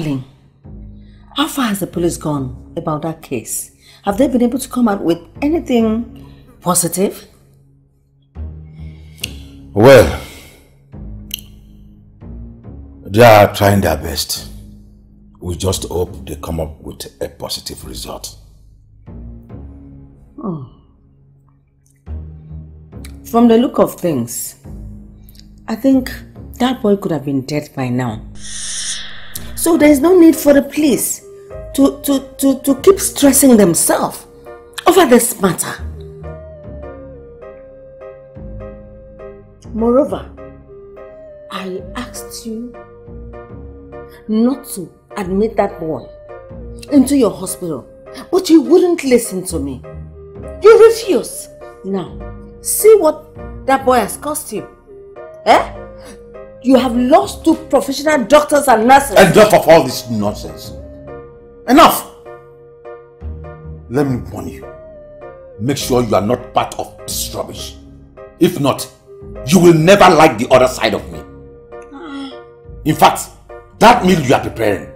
Darling, how far has the police gone about that case? Have they been able to come out with anything positive? Well, they are trying their best. We just hope they come up with a positive result. Oh. From the look of things, I think that boy could have been dead by now. So there's no need for the police to, to, to, to keep stressing themselves over this matter. Moreover, I asked you not to admit that boy into your hospital, but you wouldn't listen to me. You refuse. Now, see what that boy has cost you. Eh? You have lost two professional doctors and nurses. Enough of all this nonsense. Enough! Let me warn you. Make sure you are not part of this rubbish. If not, you will never like the other side of me. In fact, that meal you are preparing,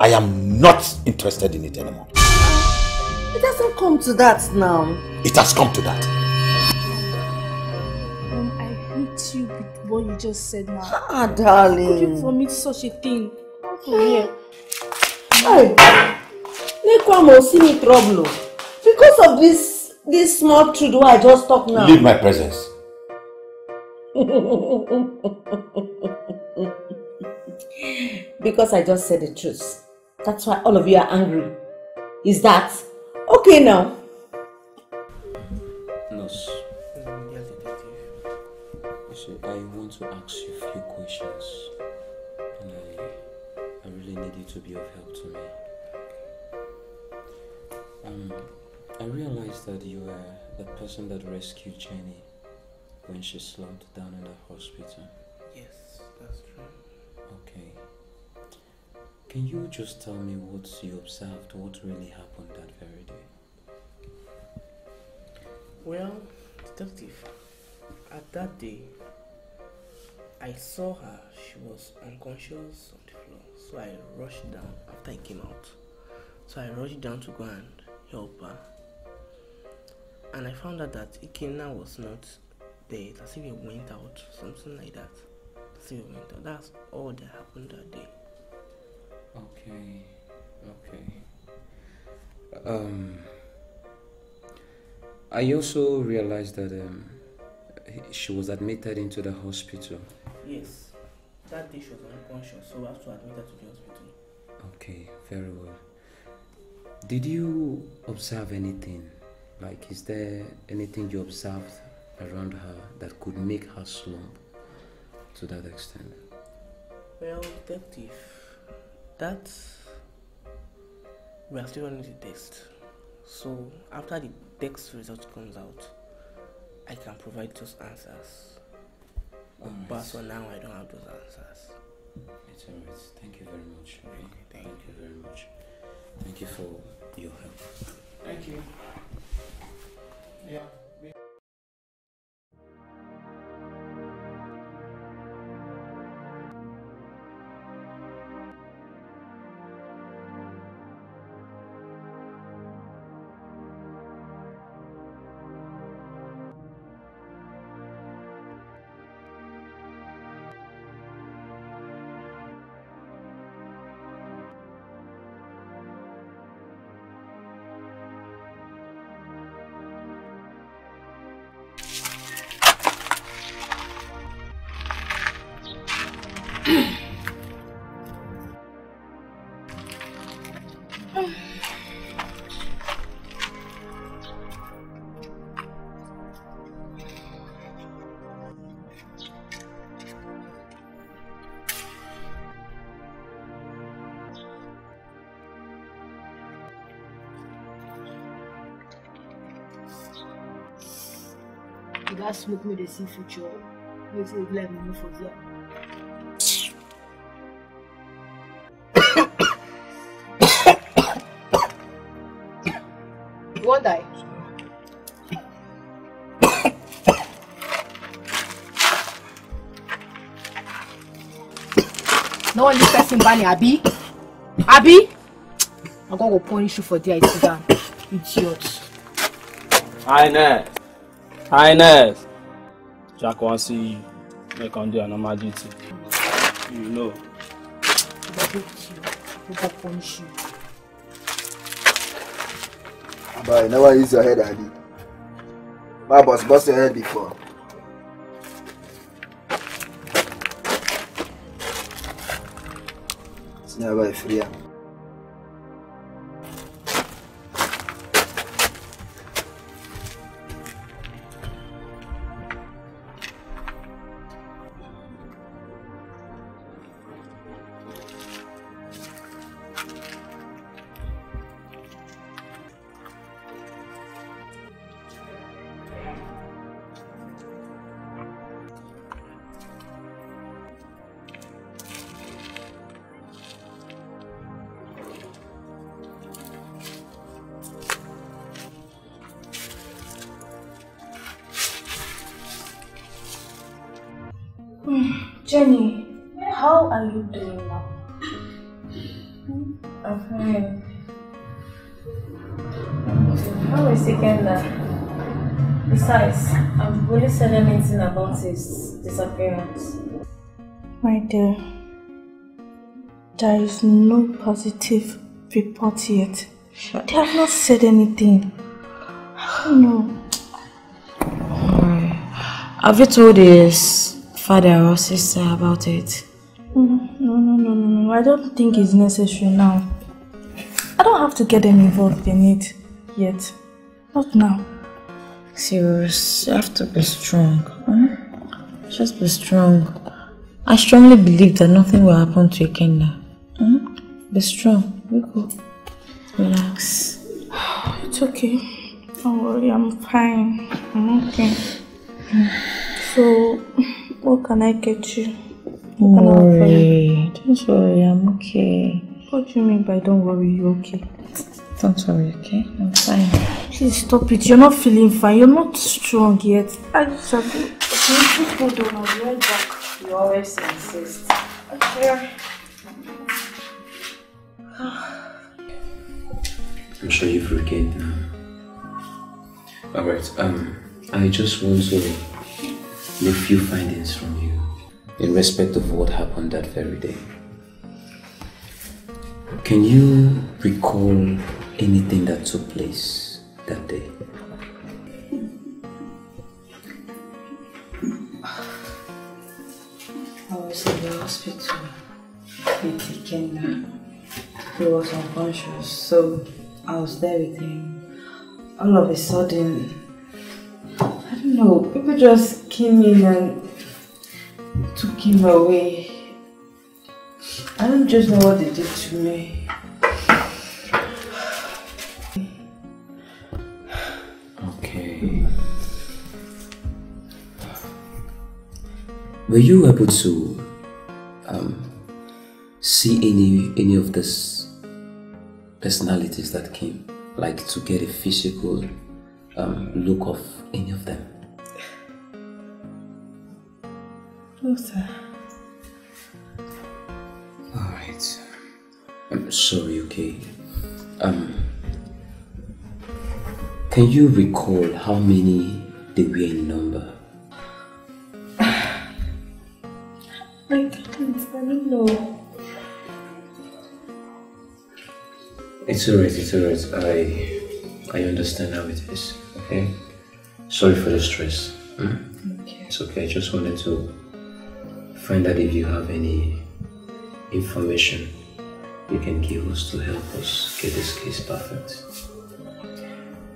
I am not interested in it anymore. It doesn't come to that now. It has come to that. What you just said now. Ah, darling. How could you vomit such a thing? For here. Hey, Nekwamo, see me trouble. Because of this this small truth wey I just talk now. Leave my presence. because I just said the truth. That's why all of you are angry. Is that okay now? Questions. And I, I really need you to be of help to me. Um, I realized that you were the person that rescued Jenny when she slumped down in the hospital. Yes, that's true. Okay. Can you just tell me what you observed, what really happened that very day? Well, detective, at that day, I saw her. She was unconscious on the floor. So I rushed down after I came out. So I rushed down to go and help her. And I found out that Ikenna was not there. As if he went out, something like that. As if he went out. That's all that happened that day. Okay, okay. Um, I also realized that um, she was admitted into the hospital. Yes, that day she was unconscious, so I have to admit her to the hospital. Okay, very well. Did you observe anything? Like, is there anything you observed around her that could make her slump to that extent? Well, detective, that we are still running the test. So after the test result comes out, I can provide those answers. Alright. But for now, I don't have those answers. It's alright. Thank you very much. Okay, thank you very much. Thank you for your help. Thank you. Yeah. You guys smoke me the see future. You say let me move for there. You won't die. No one this person banning Abi. Abi. I'm gonna go punish you for there. Sit down, idiot. Highness. Highness. Jack wants to see you. Make on do normal duty. You know. But you never use your head, Ali. My boss bust your head before. It's never a free. His disappearance. My dear, there is no positive report yet. They have not said anything. I don't know. Have you told his father or sister about it? No, no, no, no, no. I don't think it's necessary now. I don't have to get them involved in it yet. Not now. Serious, you have to be strong. hmm? Just be strong. I strongly believe that nothing will happen to you, Ikenna. Hmm? Be strong. We go. Relax. It's okay. Don't worry, I'm fine. I'm okay. So, what can I get you? Don't worry. Don't worry, I'm okay. What do you mean by don't worry, you're okay? Don't worry, okay? I'm fine. Please stop it. You're not feeling fine. You're not strong yet. I just right back. You always insist. Okay. I'm sure you've regained now. Alright, um, I just want to make few findings from you in respect of what happened that very day. Can you recall anything that took place that day? With Ikenna. He was unconscious, so I was there with him. All of a sudden, I don't know, people just came in and took him away. I don't just know what they did to me. Okay. Were you able to um, see any any of this personalities that came, like to get a physical um, look of any of them? No, sir. Alright. I'm sorry, okay. Um can you recall how many they were in number? I can't, I don't know. It's alright, it's alright. I I understand how it is, okay? Sorry for the stress. hmm? Okay. It's okay, I just wanted to find out if you have any information you can give us to help us get this case perfect.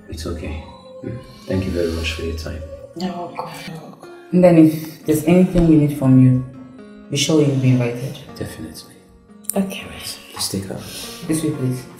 It's okay. Hmm. Thank you very much for your time. You're welcome. And then if there's anything we need from you, be sure you'll be invited. Definitely. Okay. Please take care. This way, please.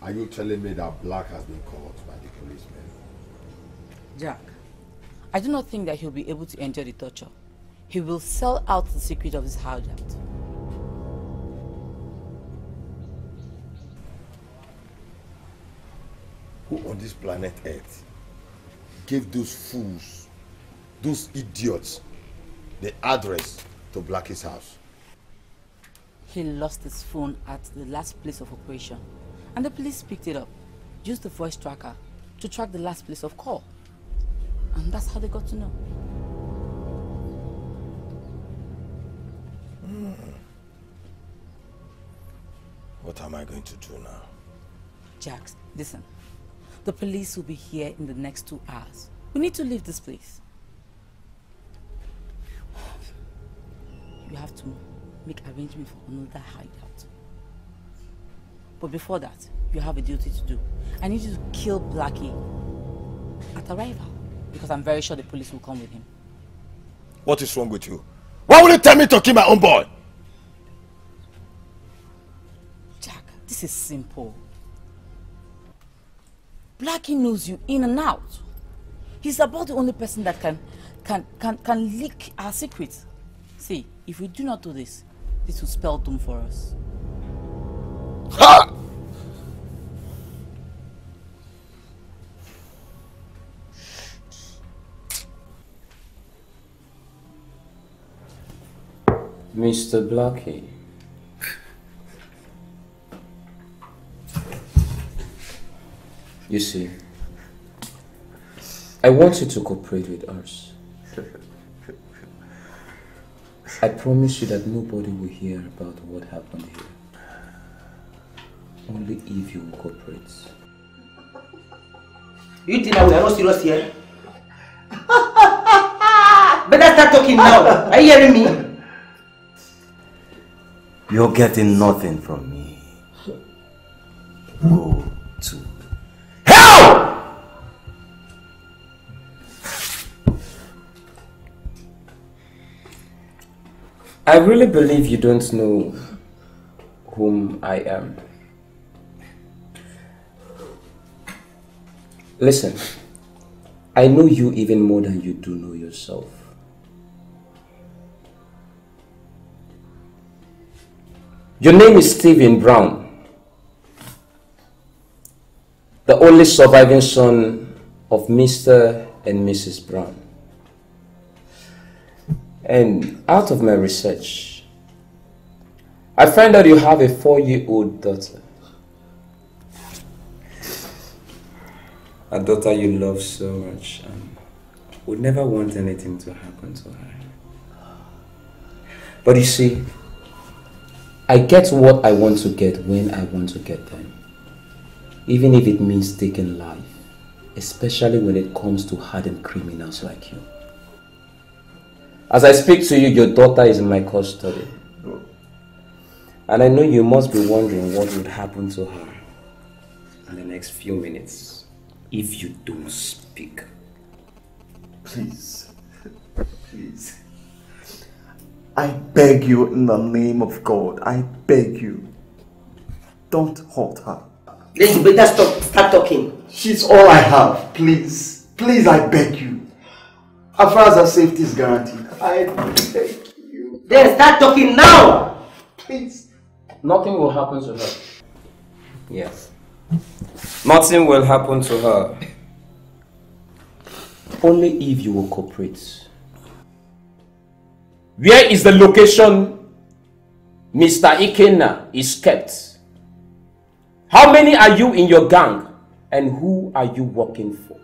Are you telling me that Black has been caught by the policemen? Jack, I do not think that he'll be able to endure the torture. He will sell out the secret of his hideout. Who on this planet Earth gave those fools, those idiots, the address to Blackie's house? He lost his phone at the last place of operation, and the police picked it up, used the voice tracker to track the last place of call. And that's how they got to know. Hmm. What am I going to do now? Jax, listen. The police will be here in the next two hours. We need to leave this place. You have to make arrangements for another hideout. But before that, you have a duty to do. I need you to kill Blackie at arrival. Because I'm very sure the police will come with him. What is wrong with you? Why would you tell me to kill my own boy? Jack, this is simple. Blackie knows you in and out. He's about the only person that can can can can leak our secrets. See, if we do not do this, this will spell doom for us. Ha! Mr. Blackie. You see, I want you to cooperate with us. I promise you that nobody will hear about what happened here. Only if you cooperate. You think that we are not serious here? Better start talking now. Are you hearing me? You're getting nothing from me. Go to hell! I really believe you don't know whom I am. Listen, I know you even more than you do know yourself. Your name is Stephen Brown, the only surviving son of Mr. and Mrs. Brown. And out of my research, I find out you have a four year old daughter. A daughter you love so much and would never want anything to happen to her. But you see, I get what I want to get when I want to get them. Even if it means taking life, especially when it comes to hardened criminals like you. As I speak to you, your daughter is in my custody. And I know you must be wondering what would happen to her in the next few minutes if you don't speak. Please. Please. I beg you in the name of God. I beg you. Don't hurt her. Then you better stop, start talking. She's all I have. Please. Please, I beg you. As far as her safety is guaranteed, I beg you. Then start talking now. Please. Nothing will happen to her. Yes. Nothing will happen to her. Only if you will cooperate. Where is the location Mr. Ikenna is kept? How many are you in your gang? And who are you working for?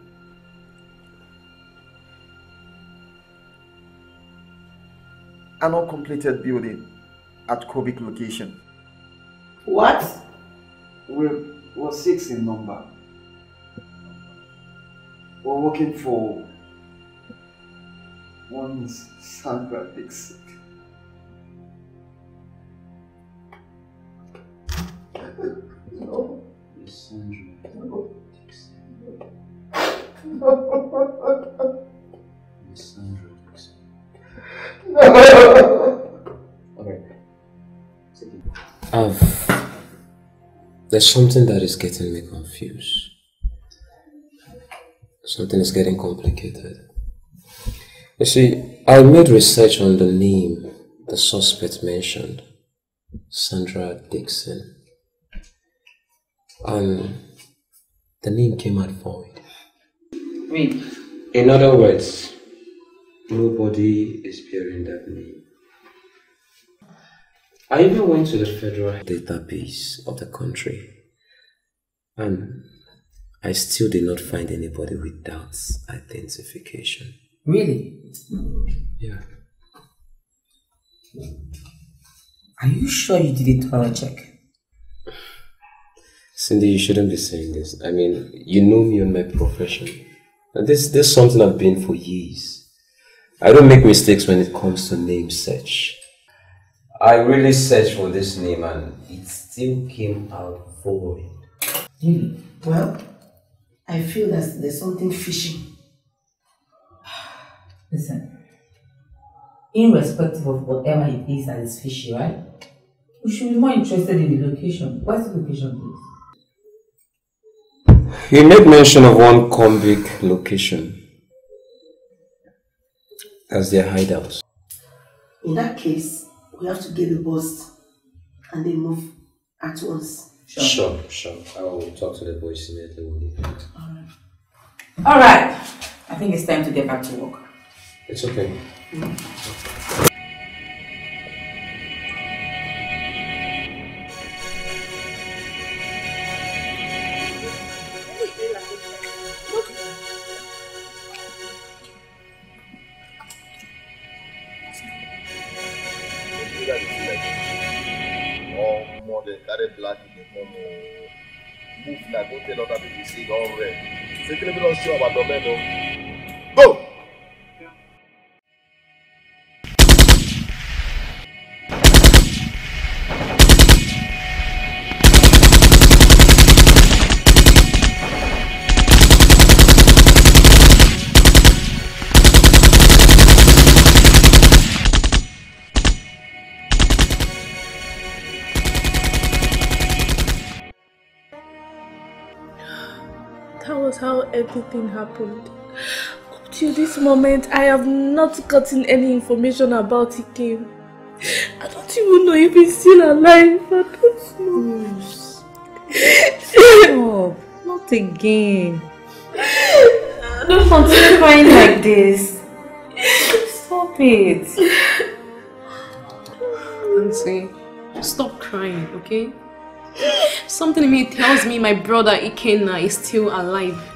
An uncompleted building at Kobik location. What? We're, we're six in number. We're working for one Miss Sandra Dixon. no. Miss Sandra. No. Miss Sandra Dixon. No. Okay. I've There's something that is getting me confused. Something is getting complicated. You see, I made research on the name the suspect mentioned, Sandra Dixon. And the name came out void. Wait. In other words, nobody is bearing that name. I even went to the federal database of the country and I still did not find anybody with that identification. Really? Yeah. Are you sure you did a thorough check? Cindy, you shouldn't be saying this. I mean, you know me and my profession. This, this is something I've been for years. I don't make mistakes when it comes to name search. I really searched for this name and it still came out void. Really? Well, I feel that there's something fishy. Listen, irrespective of whatever it is that is fishy, right? We should be more interested in the location. What's the location, please? He made mention of one convict location as their hideout. In that case, we have to get the bus and then move at once. Sure, sure. I will talk to the boys immediately when you find. All right. I think it's time to get back to work. It's okay. Omo, everything happened. Up to this moment, I have not gotten any information about Ikem. I don't even know if he's still alive. I don't know. Stop. Not again. Don't continue crying like this. Stop it. Auntie, stop crying, okay? Something in me tells me my brother Ikenna is still alive.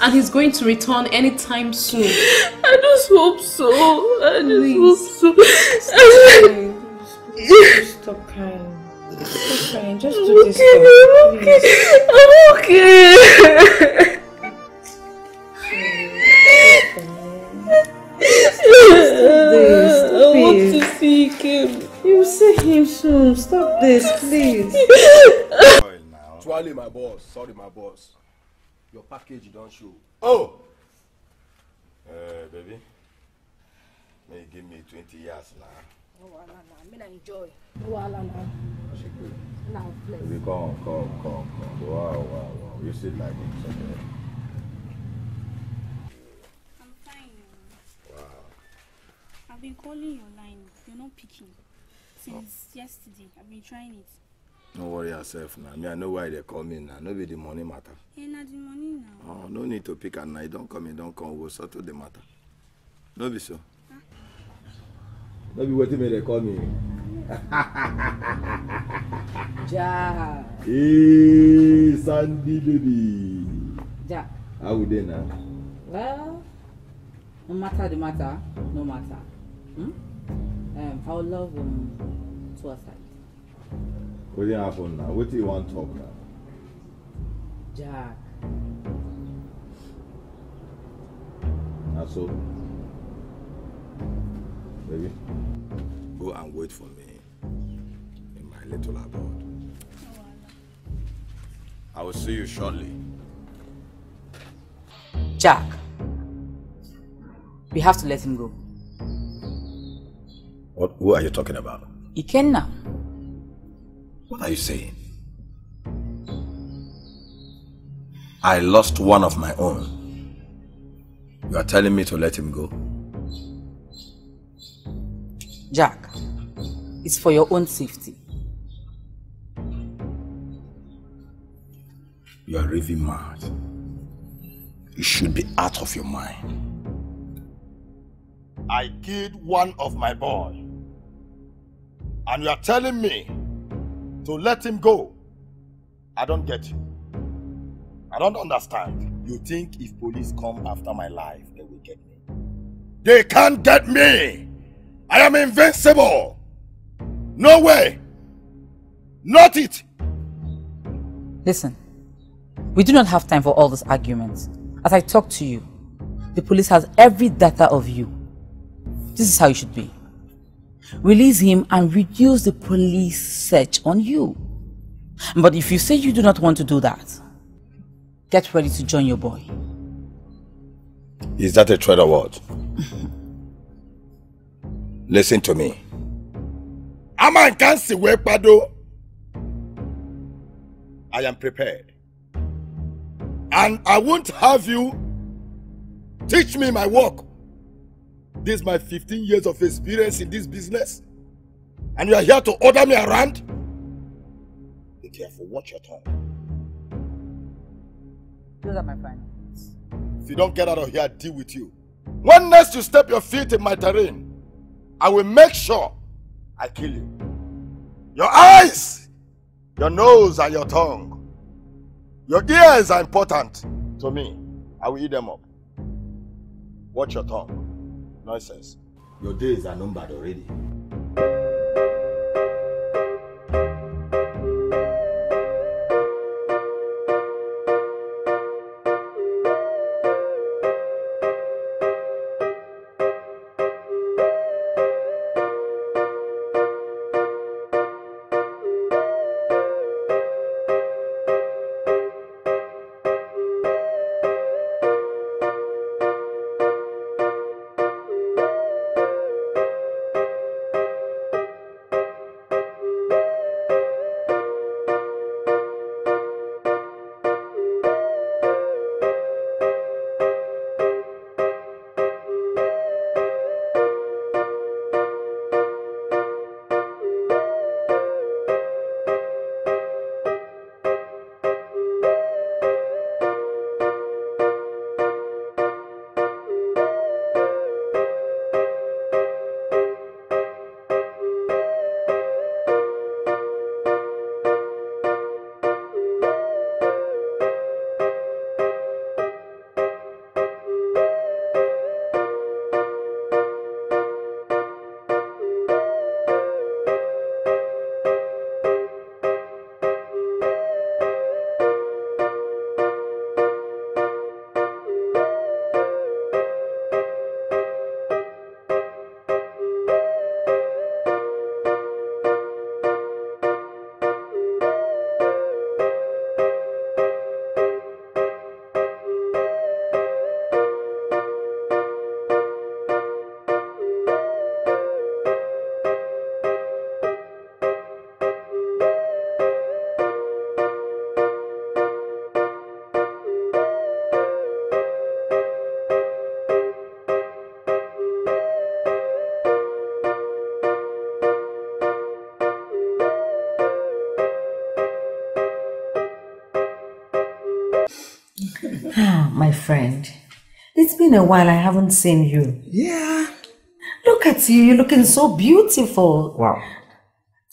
And he's going to return anytime soon. I just hope so. I just hope so. Stop crying. Stop crying. Stop crying. Just do this okay, for me, I'm okay. this. I want to see him. You see him soon. Stop this, please. Twale, my boss. Sorry, my boss. Your package you don show. Oh! Uh, baby. May you give me 20 years now. No wahala na. I enjoy. No wahala na. Now bless. Baby, come, come, come, come. Wow, wow, wow. You sit like this, okay? I'm fine. Wow. I've been calling your line. You're not picking. Since yesterday, I've been trying it. No worry yourself now. Me, I know why they call me now. No be the money matter. Na the money now. Oh, no need to pick at night. Don't come in, don't come. We'll settle the matter. No be so. No be wetin make they call me. Ja. Hey, Sandy baby. Ja. How we dey now? Well, no matter the matter, no matter. Hmm? Um, our love um, to aside. Wetin happen now? Wetin you wan talk now? Jack. Na so? Baby, go and wait for me in my little abode. I will see you shortly. Jack. We have to let him go. What, who are you talking about? Ikenna. What are you saying? I lost one of my own. You are telling me to let him go? Jack, it's for your own safety. You are really mad. You should be out of your mind. I killed one of my boy. And you are telling me to let him go. I don't get you. I don't understand. You think if police come after my life, they will get me? They can't get me! I am invincible! No way! Not it! Listen, we do not have time for all these arguments. As I talk to you, the police has every data of you. This is how you should be. Release him and reduce the police search on you. But if you say you do not want to do that, get ready to join your boy. Is that a threat or what? Listen to me. Aman can't see where Pado. I am prepared. And I won't have you teach me my work. This is my 15 years of experience in this business. And you are here to order me around? Be careful, watch your tongue. Those are my friends. If you don't get out of here, I'll deal with you. When next you step your feet in my terrain, I will make sure I kill you. Your eyes, your nose, and your tongue. Your ears are important to me. I will eat them up. Watch your tongue. Nonsense. Your days are numbered already. Been a while I haven't seen you. Yeah. Look at you, you're looking so beautiful. Wow.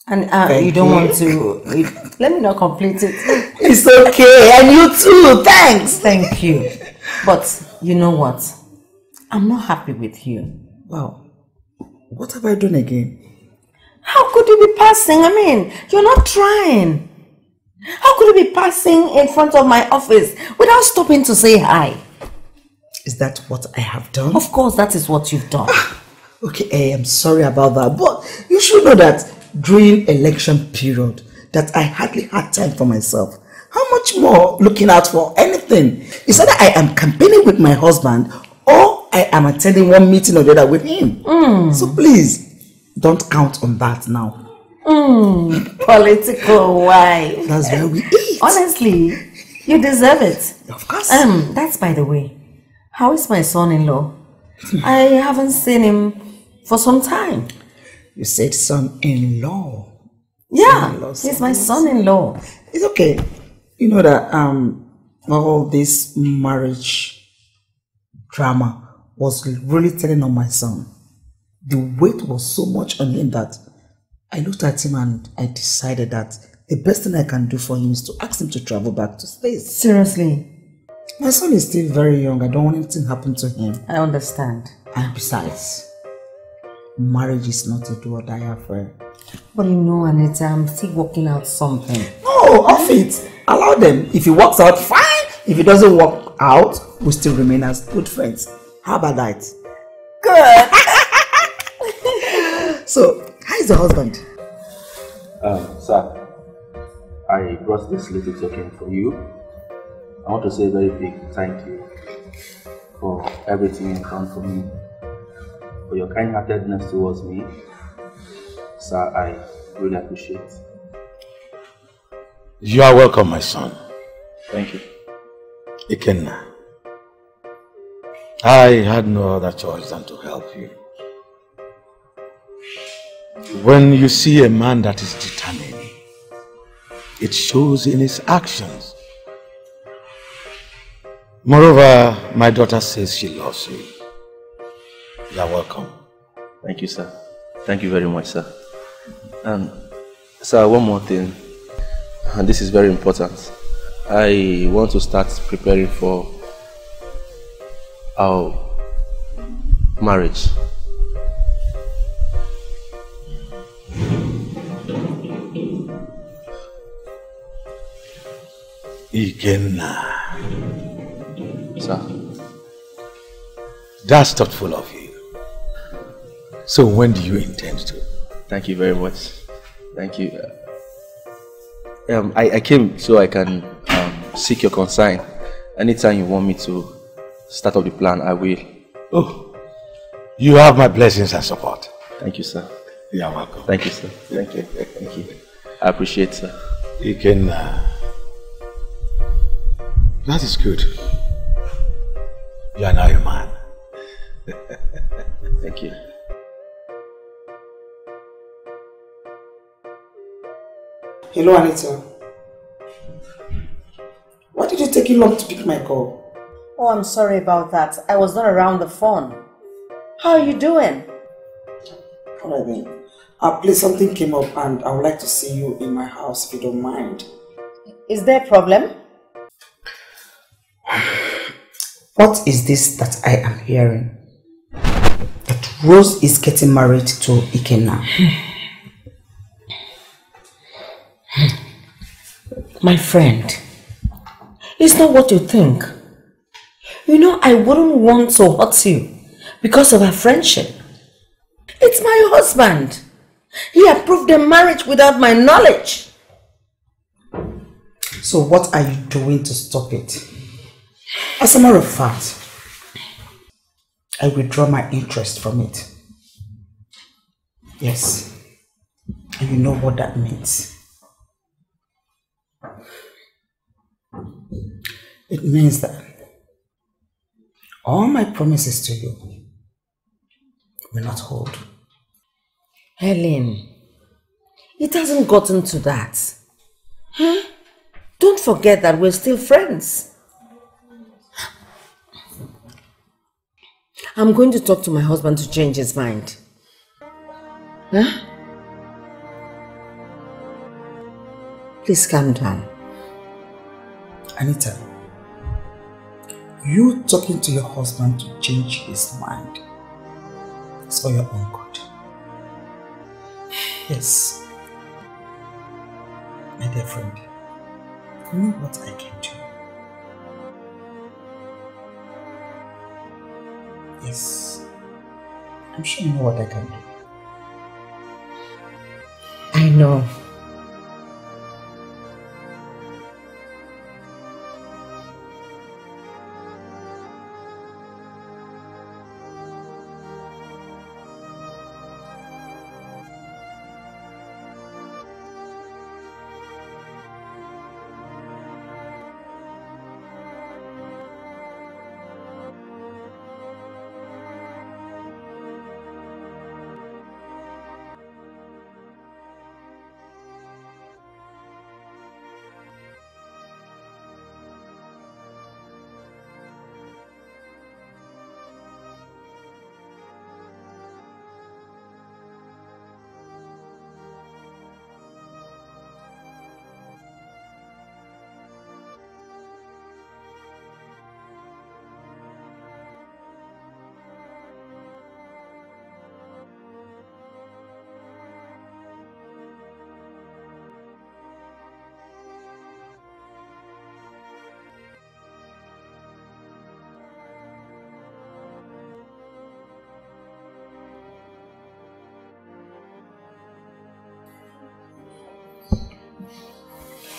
And uh, you don't you. want to. let me not complete it. It's okay, and you too. Thanks. Thank you. But you know what? I'm not happy with you. Wow. What have I done again? How could you be passing? I mean, you're not trying. How could you be passing in front of my office without stopping to say hi? Is that what I have done? Of course, that is what you've done. Okay, I am sorry about that, but you should know that during election period that I hardly had time for myself. How much more looking out for anything? It's either I am campaigning with my husband or I am attending one meeting or the other with him. So please, don't count on that now. Mm, political wife. That's where we eat. Honestly, You deserve it. Of course. Um, that's by the way. How is my son-in-law? I haven't seen him for some time. You said son-in-law. Yeah, Son-in-law, he's my son-in-law. son-in-law. It's okay. You know that um all this marriage drama was really telling on my son. The weight was so much on him that I looked at him and I decided that the best thing I can do for him is to ask him to travel back to States. Seriously? My son is still very young. I don't want anything to happen to him. I understand. And besides, marriage is not a do or die affair. But you know, Anita, I'm still working out something. No, off it. Allow them. If it works out, fine. If it doesn't work out, we still remain as good friends. How about that? Good. so, how is the husband? Um, sir, I brought this little token for you. I want to say a very big thank you for everything you've done for me, for your kind-heartedness towards me. Sir, I really appreciate. You are welcome, my son. Thank you. Ikenna. I had no other choice than to help you. When you see a man that is determined, it shows in his actions. Moreover, my daughter says she loves you. You are welcome. Thank you, sir. Thank you very much, sir. Um, sir, one more thing, and this is very important. I want to start preparing for our marriage. Ikenna. Sir. That's thoughtful of you. So when do you intend to? Thank you very much. Thank you. Um, I, I came so I can um, seek your consent. Anytime you want me to start up the plan, I will. Oh, you have my blessings and support. Thank you, sir. You are welcome. Thank you, sir. Thank you. Thank you. I appreciate, sir. You can. Uh, that is good. You are now a man. Thank you. Hello, Anita. Why did it take you long to pick my call? Oh, I'm sorry about that. I was not around the phone. How are you doing? Alright then. Uh, please, something came up and I would like to see you in my house if you don't mind. Is there a problem? What is this that I am hearing? That Rose is getting married to Ikenna. My friend, it's not what you think. You know, I wouldn't want to hurt you because of our friendship. It's my husband. He approved the marriage without my knowledge. So what are you doing to stop it? As a matter of fact, I withdraw my interest from it. Yes. And you know what that means. It means that all my promises to you will not hold. Helen, it hasn't gotten to that. Huh? Don't forget that we're still friends. I'm going to talk to my husband to change his mind. Huh? Please calm down. Anita, you talking to your husband to change his mind is for your own good. Yes. My dear friend, you know what I can do. Yes. I'm sure you know what I can do. I know.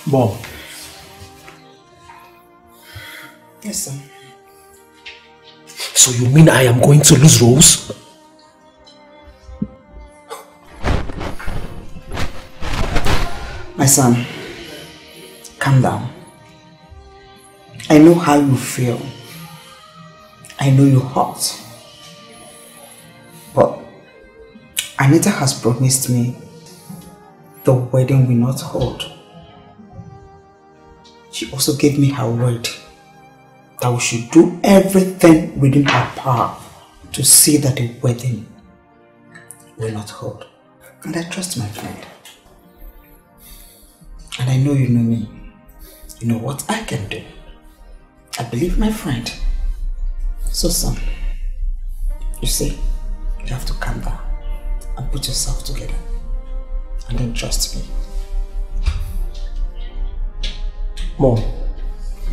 Bob. Yes, sir. So you mean I am going to lose Rose? My son, calm down. I know how you feel. I know you're hot. But Anita has promised me the wedding will not hold. She also gave me her word that we should do everything within our power to see that the wedding will not hold. And I trust my friend. And I know you know me. You know what I can do. I believe my friend. So son, you see, you have to calm down and put yourself together. And then trust me. Mom,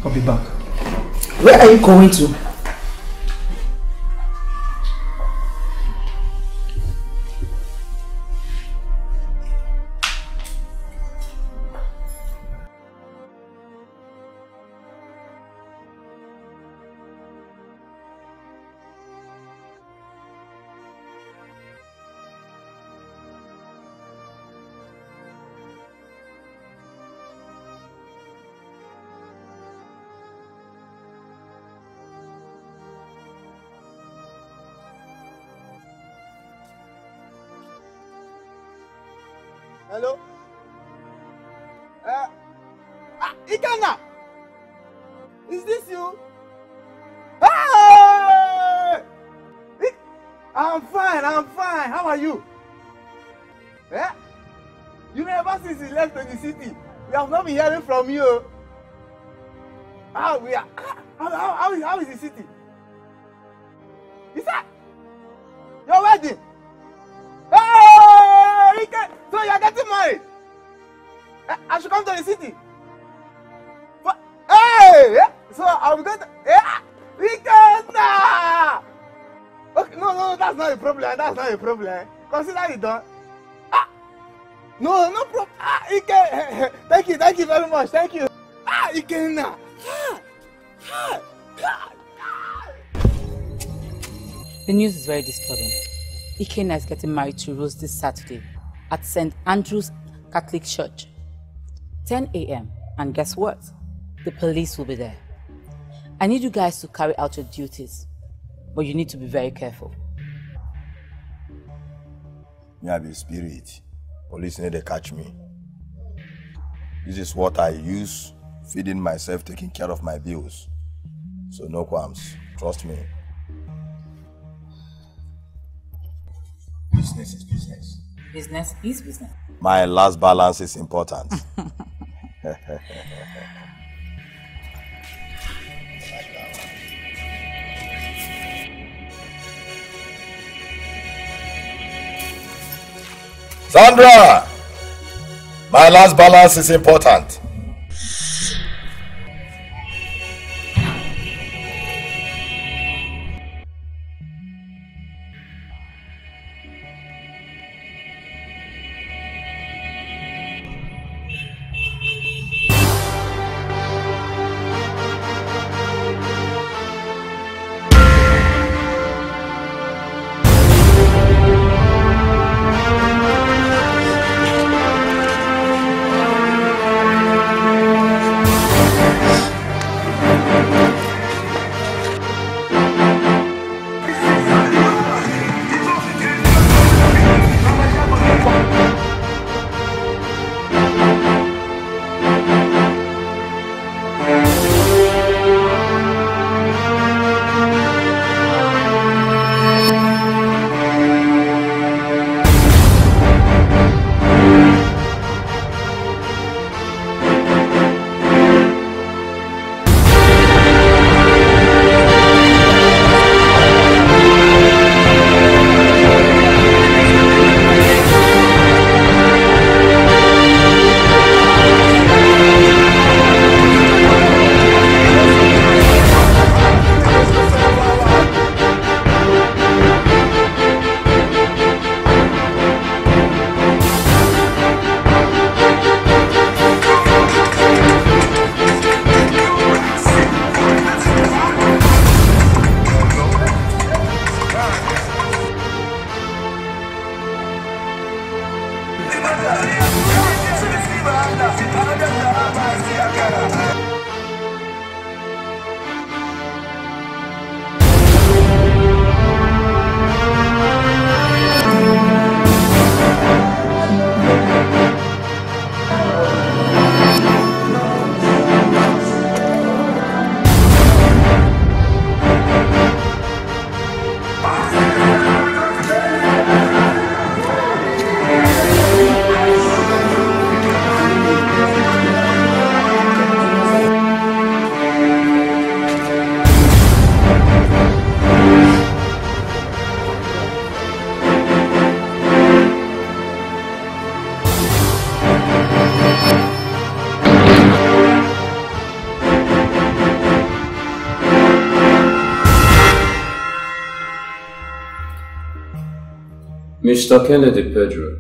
I'll be back. Where are you going to? Not news is very disturbing. Ikenna is getting married to Rose this Saturday at St. Andrew's Catholic Church. 10 a.m. And guess what? The police will be there. I need you guys to carry out your duties, but you need to be very careful. Me, I be spirit. Police need to catch me. This is what I use feeding myself, taking care of my bills. So no qualms. Trust me. Business is business. Business is business. My last balance is important. Sandra! My last balance is important. Mr. Kennedy Pedro.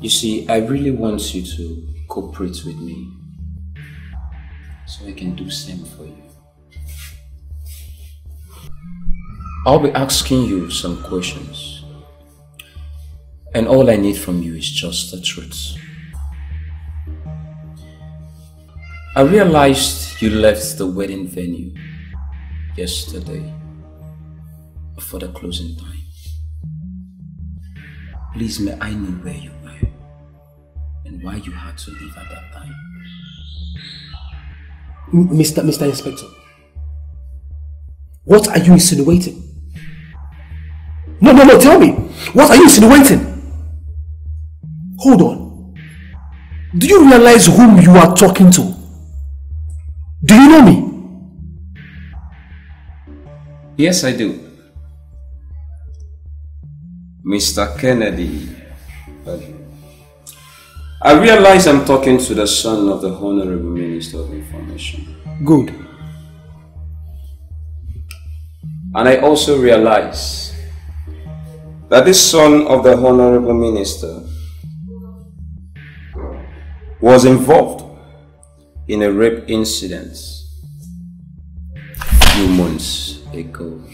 You see, I really want you to cooperate with me so I can do same for you. I'll be asking you some questions. And all I need from you is just the truth. I realized you left the wedding venue yesterday for the closing time. Please may I know where you were and why you had to leave at that time. M- Mr. Mr. Inspector, what are you insinuating? No, no, no, tell me. What are you insinuating? Hold on. Do you realize whom you are talking to? Do you know me? Yes, I do. Mr. Kennedy. I realize I'm talking to the son of the Honorable Minister of Information. Good. And I also realize that this son of the Honorable Minister was involved in a rape incident a few months ago.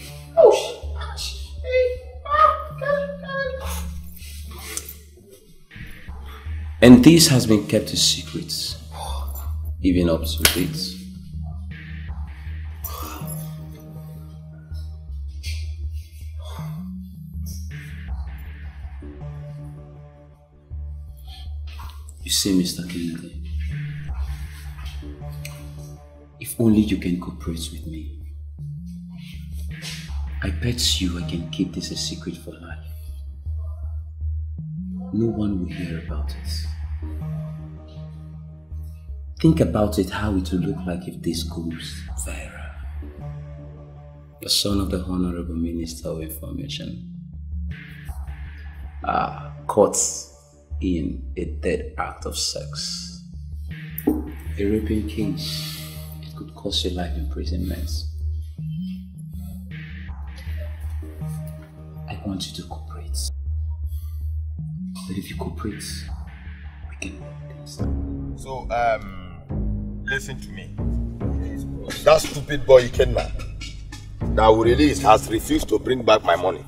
And this has been kept a secret, even up to date. You see, Mr. Kennedy, if only you can cooperate with me, I bet you I can keep this a secret for life. No one will hear about it. Think about it how it will look like if this goes viral. The son of the Honorable Minister of Information are caught in a dead act of sex. A raping case, it could cost you life imprisonment. I want you to cooperate. But if you cooperate, we can work things out. So, um, listen to me. That stupid boy Ikenna that we released has refused to bring back my money.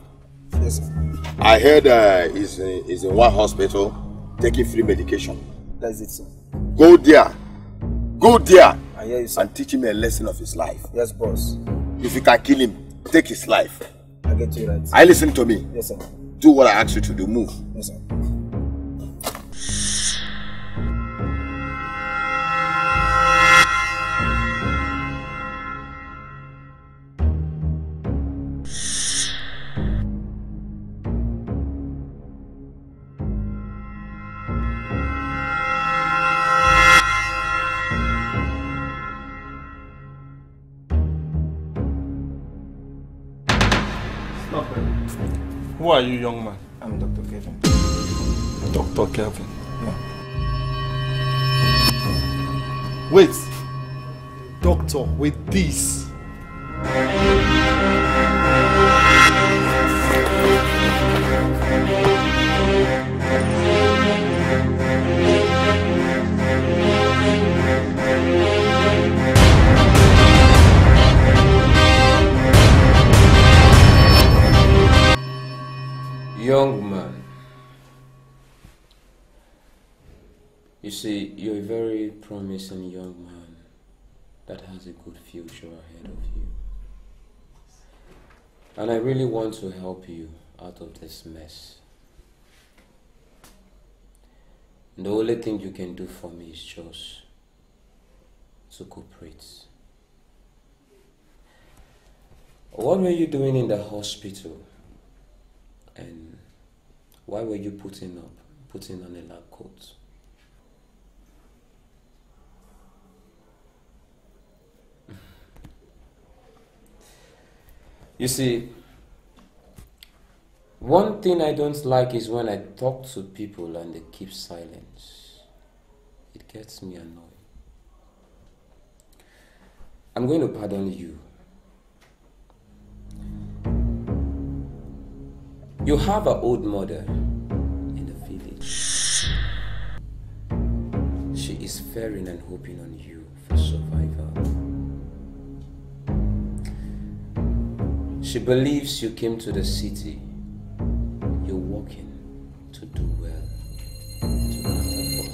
Yes, sir. I heard uh, he's, in, he's in one hospital taking free medication. That's it, sir. Go there. Go there I hear you, sir. and teach him a lesson of his life. Yes, boss. If you can kill him, take his life. I get you right. I listen to me. Yes, sir. Do what I ask you to do. Move. Yes, sir. Are you, young man? I'm Dr. Kevin. Dr. Kelvin. Yeah. Wait. Doctor, with this. See, you're a very promising young man that has a good future ahead of you. And I really want to help you out of this mess. The only thing you can do for me is just to cooperate. What were you doing in the hospital? And why were you putting up, putting on a lab coat? You see, one thing I don't like is when I talk to people and they keep silence. It gets me annoyed. I'm going to pardon you. You have an old mother in the village. She is fearing and hoping on you She believes you came to the city. You're working to do well, to.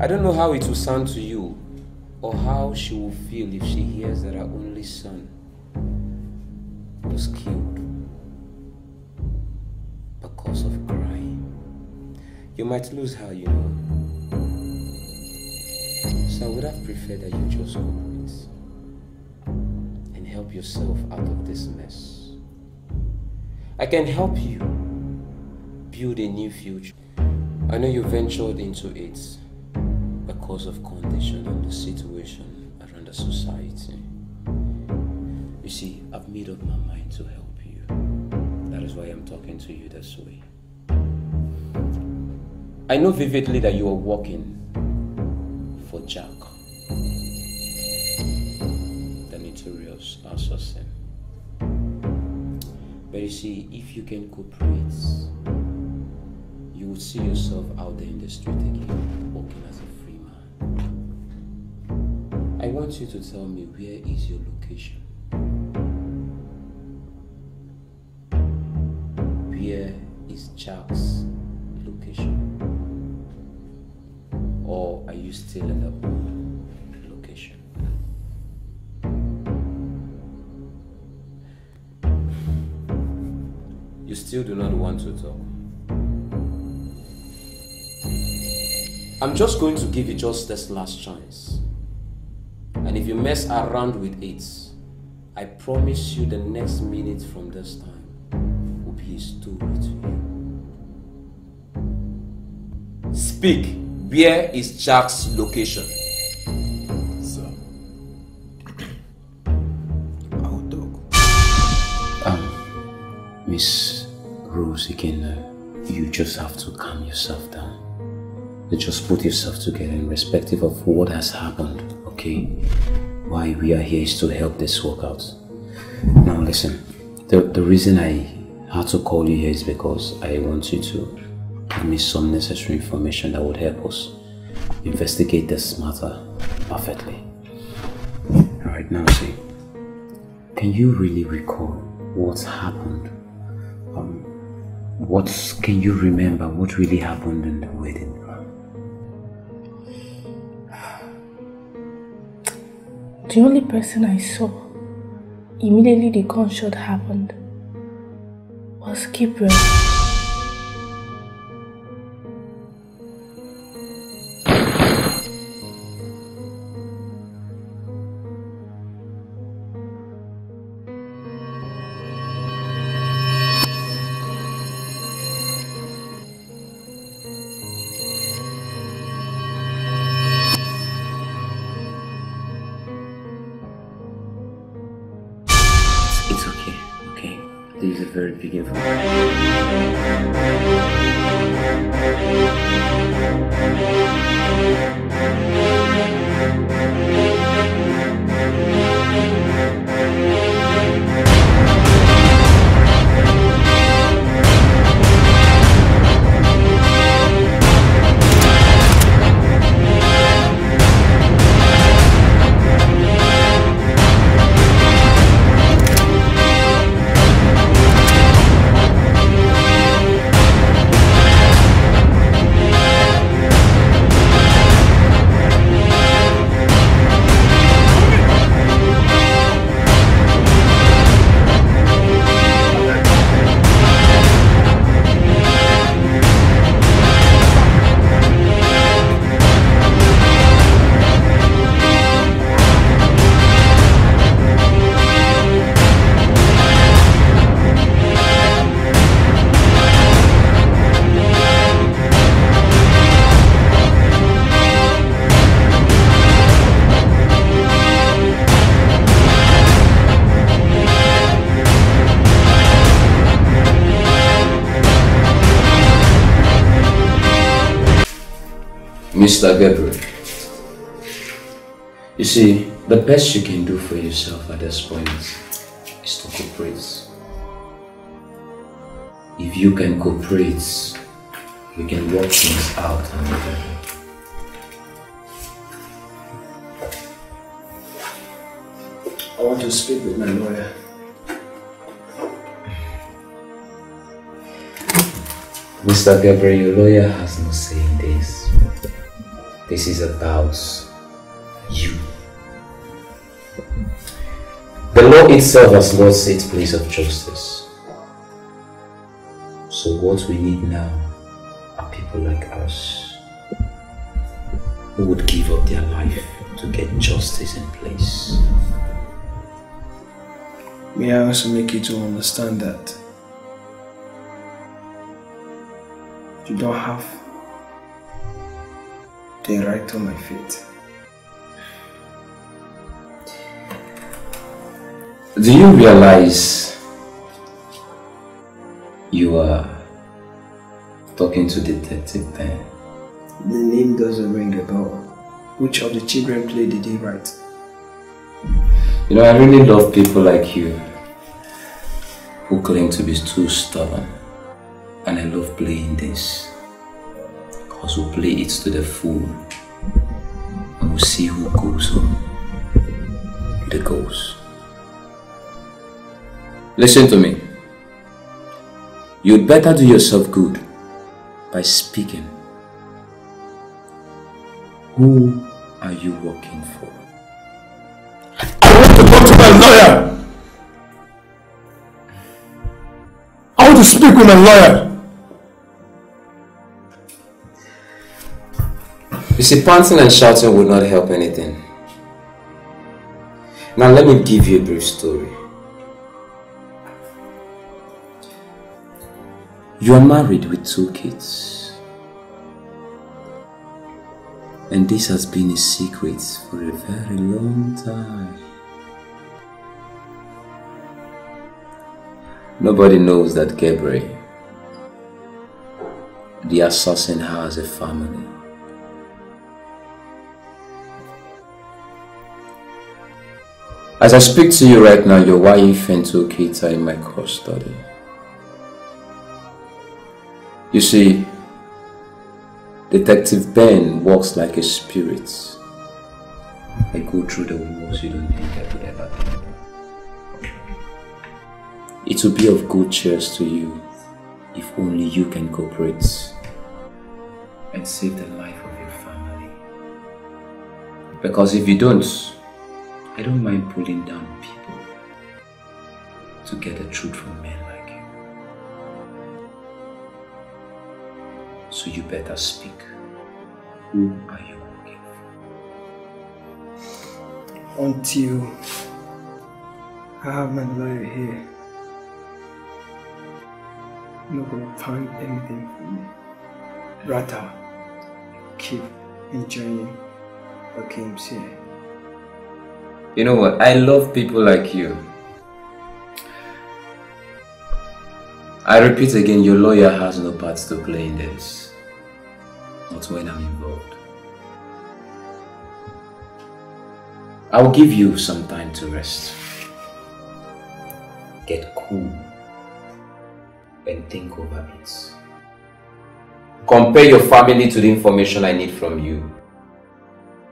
I don't know how it will sound to you or how she will feel if she hears that her only son was killed because of crying. You might lose her, you know. So I would have preferred that you just and help yourself out of this mess. I can help you build a new future. I know you ventured into it because of condition and the situation around the society. You see, I've made up my mind to help you. That is why I'm talking to you this way. I know vividly that you are working for Jack, assassin. But you see, if you can cooperate, you will see yourself out there in the street again, walking as a free man. I want you to tell me where is your location? Want to talk. I'm just going to give you just this last chance. And if you mess around with it, I promise you the next minute from this time will be a story to you. Speak. Where is Jack's location? Sir. I'll talk. Um, Miss Again, uh, you just have to calm yourself down. You just put yourself together irrespective of what has happened, okay? Why we are here is to help this work out. Now listen, the, the reason I had to call you here is because I want you to give me some necessary information that would help us investigate this matter perfectly. Alright, now see, can you really recall what happened? Um, what can you remember what really happened in the wedding? The only person I saw immediately the gunshot happened was Gabriel. Mr. Gabriel, you see, the best you can do for yourself at this point is to cooperate. If you can cooperate, we can work things out amicably. I want to speak with my lawyer. Mr. Gabriel, your lawyer has no say in this. This is about you. The law itself has lost its place of justice. So what we need now are people like us who would give up their life to get justice in place. May I also make you to understand that you don't have the right to my feet. Do you realize you are talking to Detective Ben? The name doesn't ring a bell. Which of the children play did he write? You know, I really love people like you who claim to be too stubborn. And I love playing this. We'll play it to the full. And we'll see who goes home. The goals. Listen to me. You'd better do yourself good by speaking. Who are you working for? I want to talk to my lawyer! I want to speak with my lawyer! You see, panting and shouting would not help anything. Now let me give you a brief story. You are married with two kids. And this has been a secret for a very long time. Nobody knows that Gabriel, the assassin, has a family. As I speak to you right now, your wife and two kids are in my custody. You see, Detective Ben walks like a spirit. I go through the walls you don't think I would ever think. It will be of good cheer to you if only you can cooperate and save the life of your family. Because if you don't, I don't mind pulling down people to get the truth from men like you. So you better speak. Who are you working for? Until I have my lawyer here, gonna find anything from me. Rather, keep enjoying the games here. You know what? I love people like you. I repeat again, your lawyer has no part to play in this. Not when I'm involved. I'll give you some time to rest. Get cool and think over it. Compare your family to the information I need from you.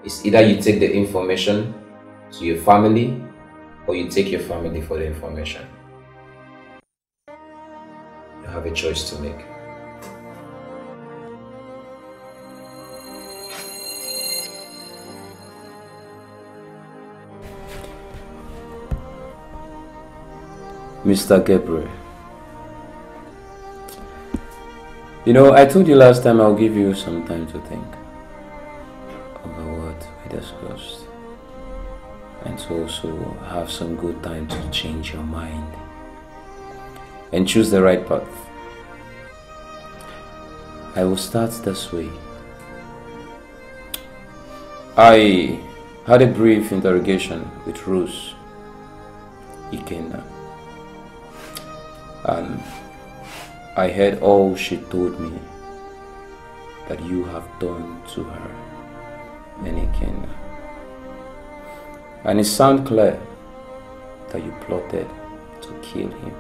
It's either you take the information to your family or you take your family for the information. You have a choice to make. Mr. Gabriel. You know, I told you last time I'll give you some time to think over what we discussed and to also have some good time to change your mind and choose the right path. I will start this way. I had a brief interrogation with Rose Ikenna and I heard all she told me that you have done to her and Ikenna. And it sounds clear that you plotted to kill him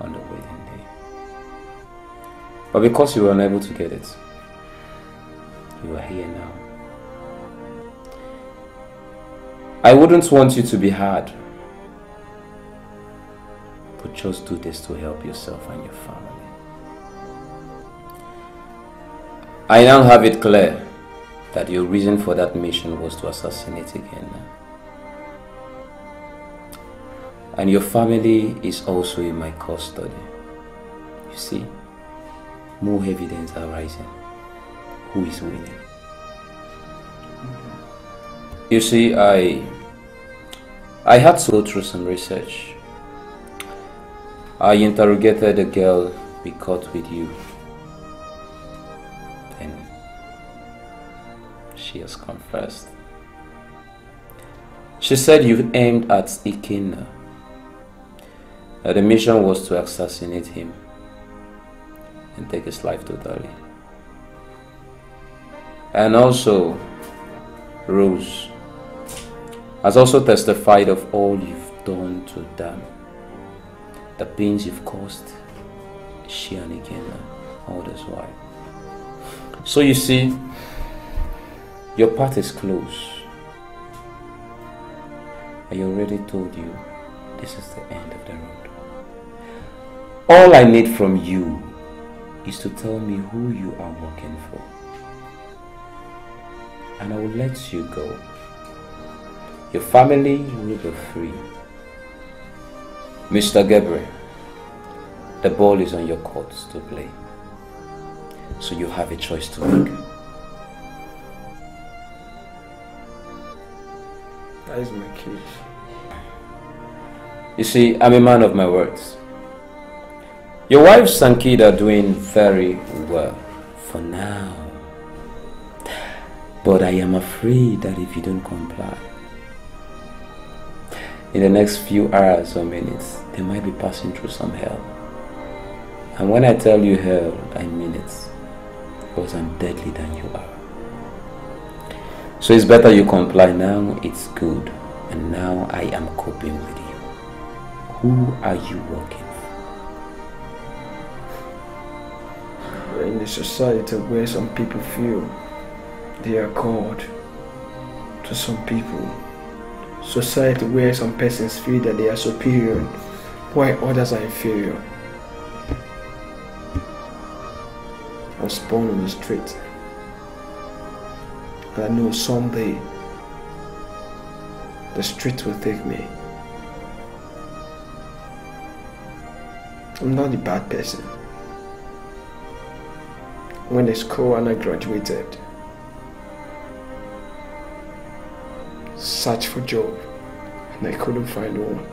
on the wedding day. But because you were unable to get it, you are here now. I wouldn't want you to be hard, but just do this to help yourself and your family. I now have it clear that your reason for that mission was to assassinate again. And your family is also in my custody. You see, more evidence are rising. Who is winning? You see, I I had to go through some research. I interrogated the girl we caught with you. Then she has confessed. She said you aimed at Ikenna. That the mission was to assassinate him and take his life totally. And also, Rose has also testified of all you've done to them, the pains you've caused she and Ikenna uh, all this while. So you see, your path is close. I already told you this is the end of the road. All I need from you is to tell me who you are working for. And I will let you go. Your family will be free. Mr. Gabriel, the ball is on your court to play. So you have a choice to make. That is my case. You see, I'm a man of my words. Your wife Sankida doing very well for now. But I am afraid that if you don't comply, in the next few hours or minutes, they might be passing through some hell. And when I tell you hell, I mean it. Because I'm deadly than you are. So it's better you comply now, it's good. And now I am coping with you. Who are you working We're in a society where some people feel they are God to some people. Society where some persons feel that they are superior while others are inferior. I was born on the street. And I know someday the street will take me. I'm not a bad person. When the school and I graduated, searched for job and I couldn't find one.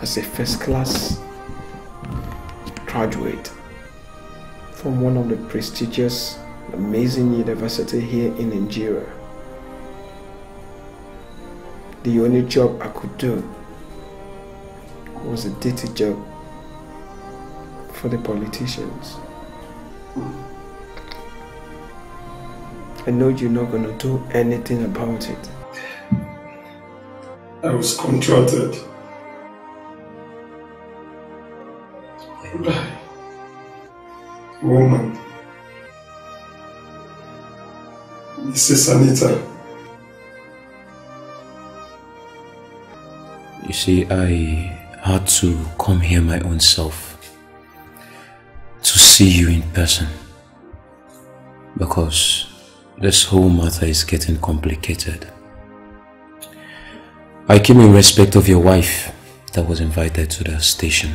As a first class graduate from one of the prestigious, amazing university here in Nigeria. The only job I could do was a dirty job for the politicians. I know you're not going to do anything about it. I was contracted. by a woman, Mrs. Anita. You see, I had to come here my own self to see you in person because this whole matter is getting complicated. I came in respect of your wife that was invited to the station.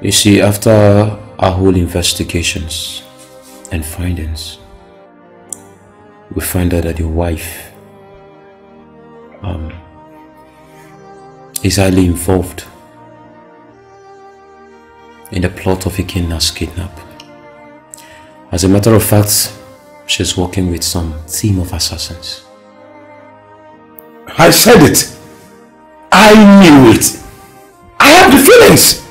You see, after our whole investigations and findings, we find out that your wife um, is highly involved in the plot of Ikenna's kidnap. As a matter of fact, she's working with some team of assassins. I said it. I knew it. I have the feelings.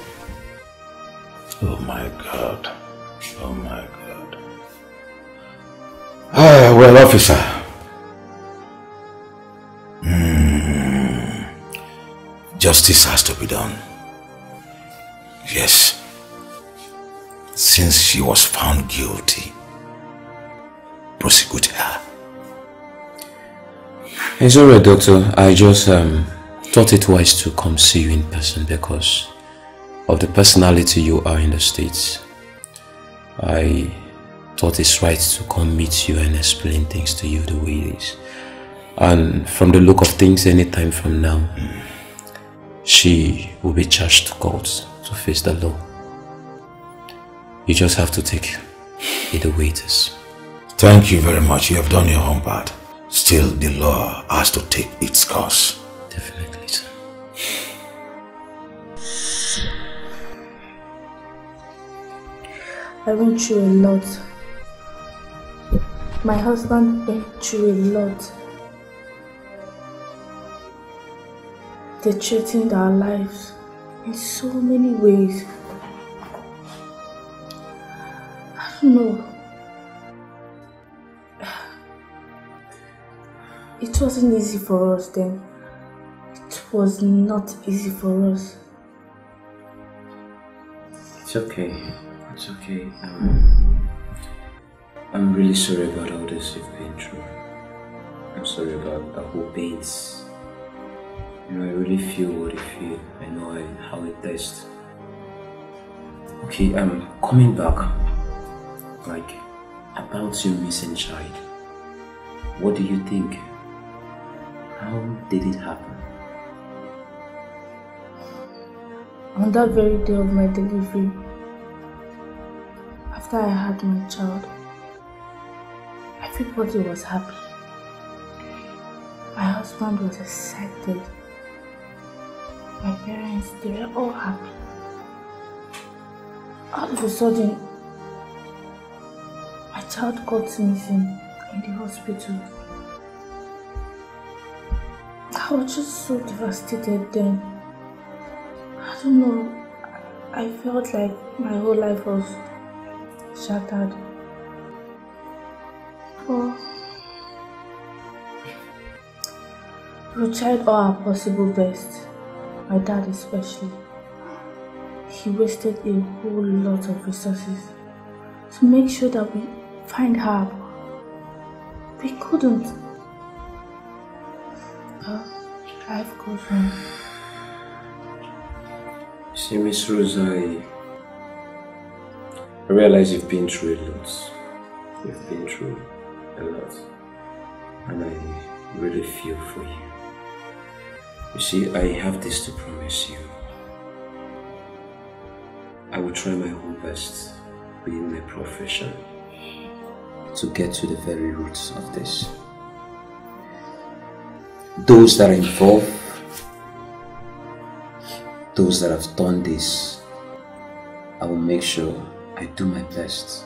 Oh my God. Oh my God. Ah, well, officer. Hmm. Justice has to be done. Yes. Since she was found guilty, prosecute her. It's alright, doctor. I just um, thought it wise to come see you in person because of the personality you are in the States. I thought it's right to come meet you and explain things to you the way it is. And from the look of things, anytime from now, she will be charged to court to face the law. You just have to take it the way it is. Thank you very much. You have done your own part. Still, the law has to take its course. Definitely, sir. I went through a lot. My husband went through a lot. They threatened our lives in so many ways. I. It wasn't easy for us then. It was not easy for us. It's okay. It's okay. Um, I'm really sorry about all this you've been through. I'm sorry about the whole pains. You know, I really feel what you feel. I know how it tastes. Okay, I'm um, coming back, like, about your missing child. What do you think? How did it happen? On that very day of my delivery, after I had my child, everybody was happy. My husband was excited. My parents, they were all happy. All of a sudden, child got missing um, in the hospital. I was just so devastated then. I don't know. I felt like my whole life was shattered. But we tried all our possible best. My dad especially. He wasted a whole lot of resources to make sure that we find her. We couldn't. Life goes on. See, Miss Rose, I I realize you've been through a lot. You've been through a lot. And I really feel for you. You see, I have this to promise you. I will try my whole best within my profession to get to the very roots of this. Those that are involved, those that have done this, I will make sure I do my best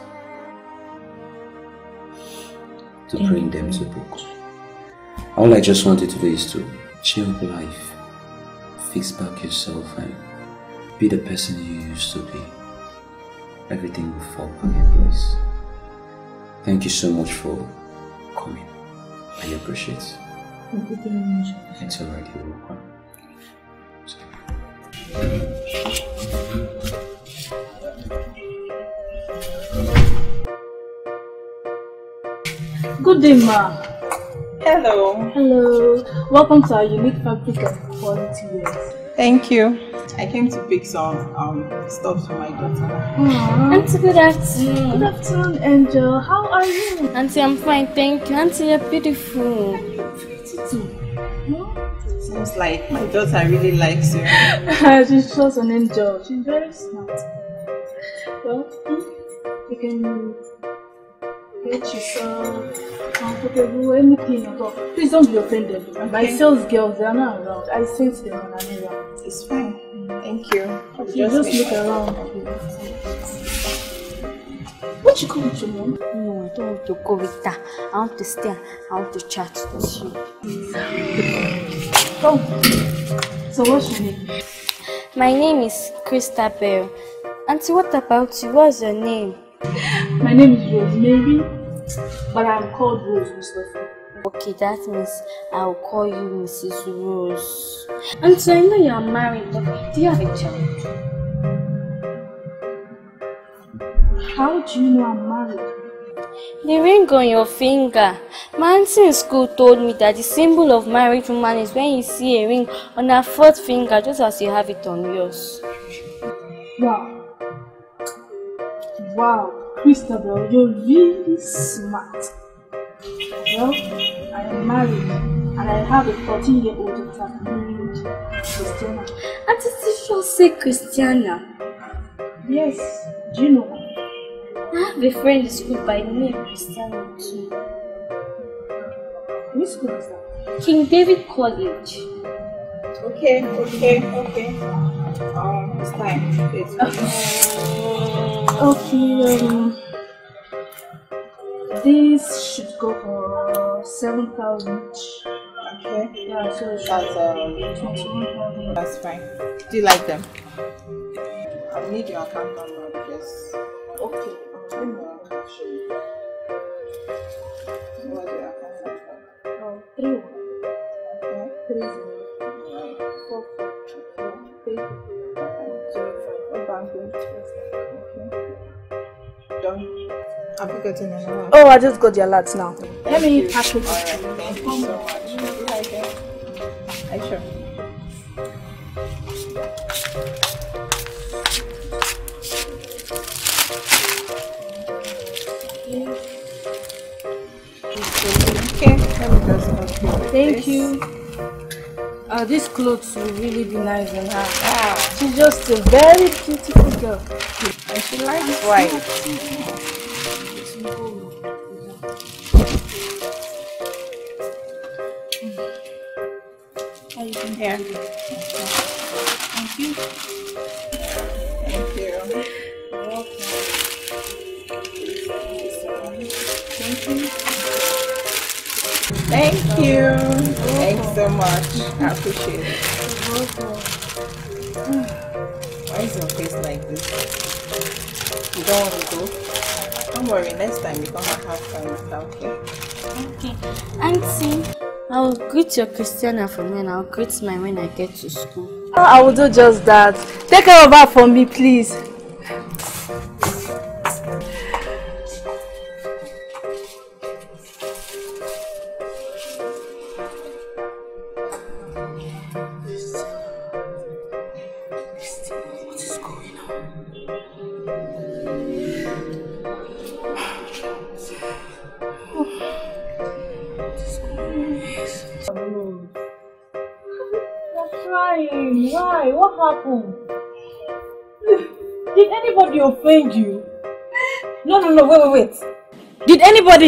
to bring them to book. All I just wanted to do is to cheer up life, fix back yourself and be the person you used to be. Everything will fall back in place. Thank you so much for coming. I appreciate it. Thank you very much. It's alright, you're welcome. Good day, ma. Hello. Hello. Welcome to our unique fabric of quality wears. Thank you. I came to pick some um stuff for my daughter. Auntie, good afternoon. Good afternoon, Angel. How are you? Auntie, I'm fine, thank you. Auntie, you're beautiful. You're pretty too. Seems like my daughter really likes you. She's just an angel. She's very smart. Well, hmm, you can get yourself comfortable, anything at all. Please don't be offended. My Okay. sales girls, they are not around. I sent them on an errand. It's fine. Thank you. You just look around. What you come with your mom? No, I don't want to go with that. I want to stay. I want to chat with you. Come. So what's your name? My name is Christabel. Auntie, what about you? What's your name? My name is Rosemary, but I'm called Rose Mustafa. Okay, that means I'll call you Mrs. Rose. Auntie, I know you're married, but do you have a child? How do you know I'm married? The ring on your finger. My auntie in school told me that the symbol of married woman is when you see a ring on her fourth finger, just as you have it on yours. Wow. Wow, Christabel, you're really smart. Well, I am married and I have a 14 year old daughter named Christiana. Auntie, did you just say Christiana? Yes, do you know her? I have a friend in school by the name Christiana too. Which school is that? King David College. Okay, okay, okay. Um, it's time. It's Okay, um, this should go for 7,000. Okay. Yeah, so it's That's um, 21,000. that's fine. Do you like them? I need your account number because. Okay. Let me actually. What's your account number? Oh. Have you gotten another? Oh, I just got the alert now. Let me pass it. Thank you so much. You? I sure. Okay, let me just help you with Thank you. Uh, these clothes will really be nice on her. She's just a very beautiful girl. And she likes white. Appreciate it. Why is your face like this? You don't want to go? Don't worry, next time you come and have fun with her, okay? Okay. Auntie, I will greet your Christiana for me and I'll greet mine when I get to school. I will do just that. Take care of her for me, please.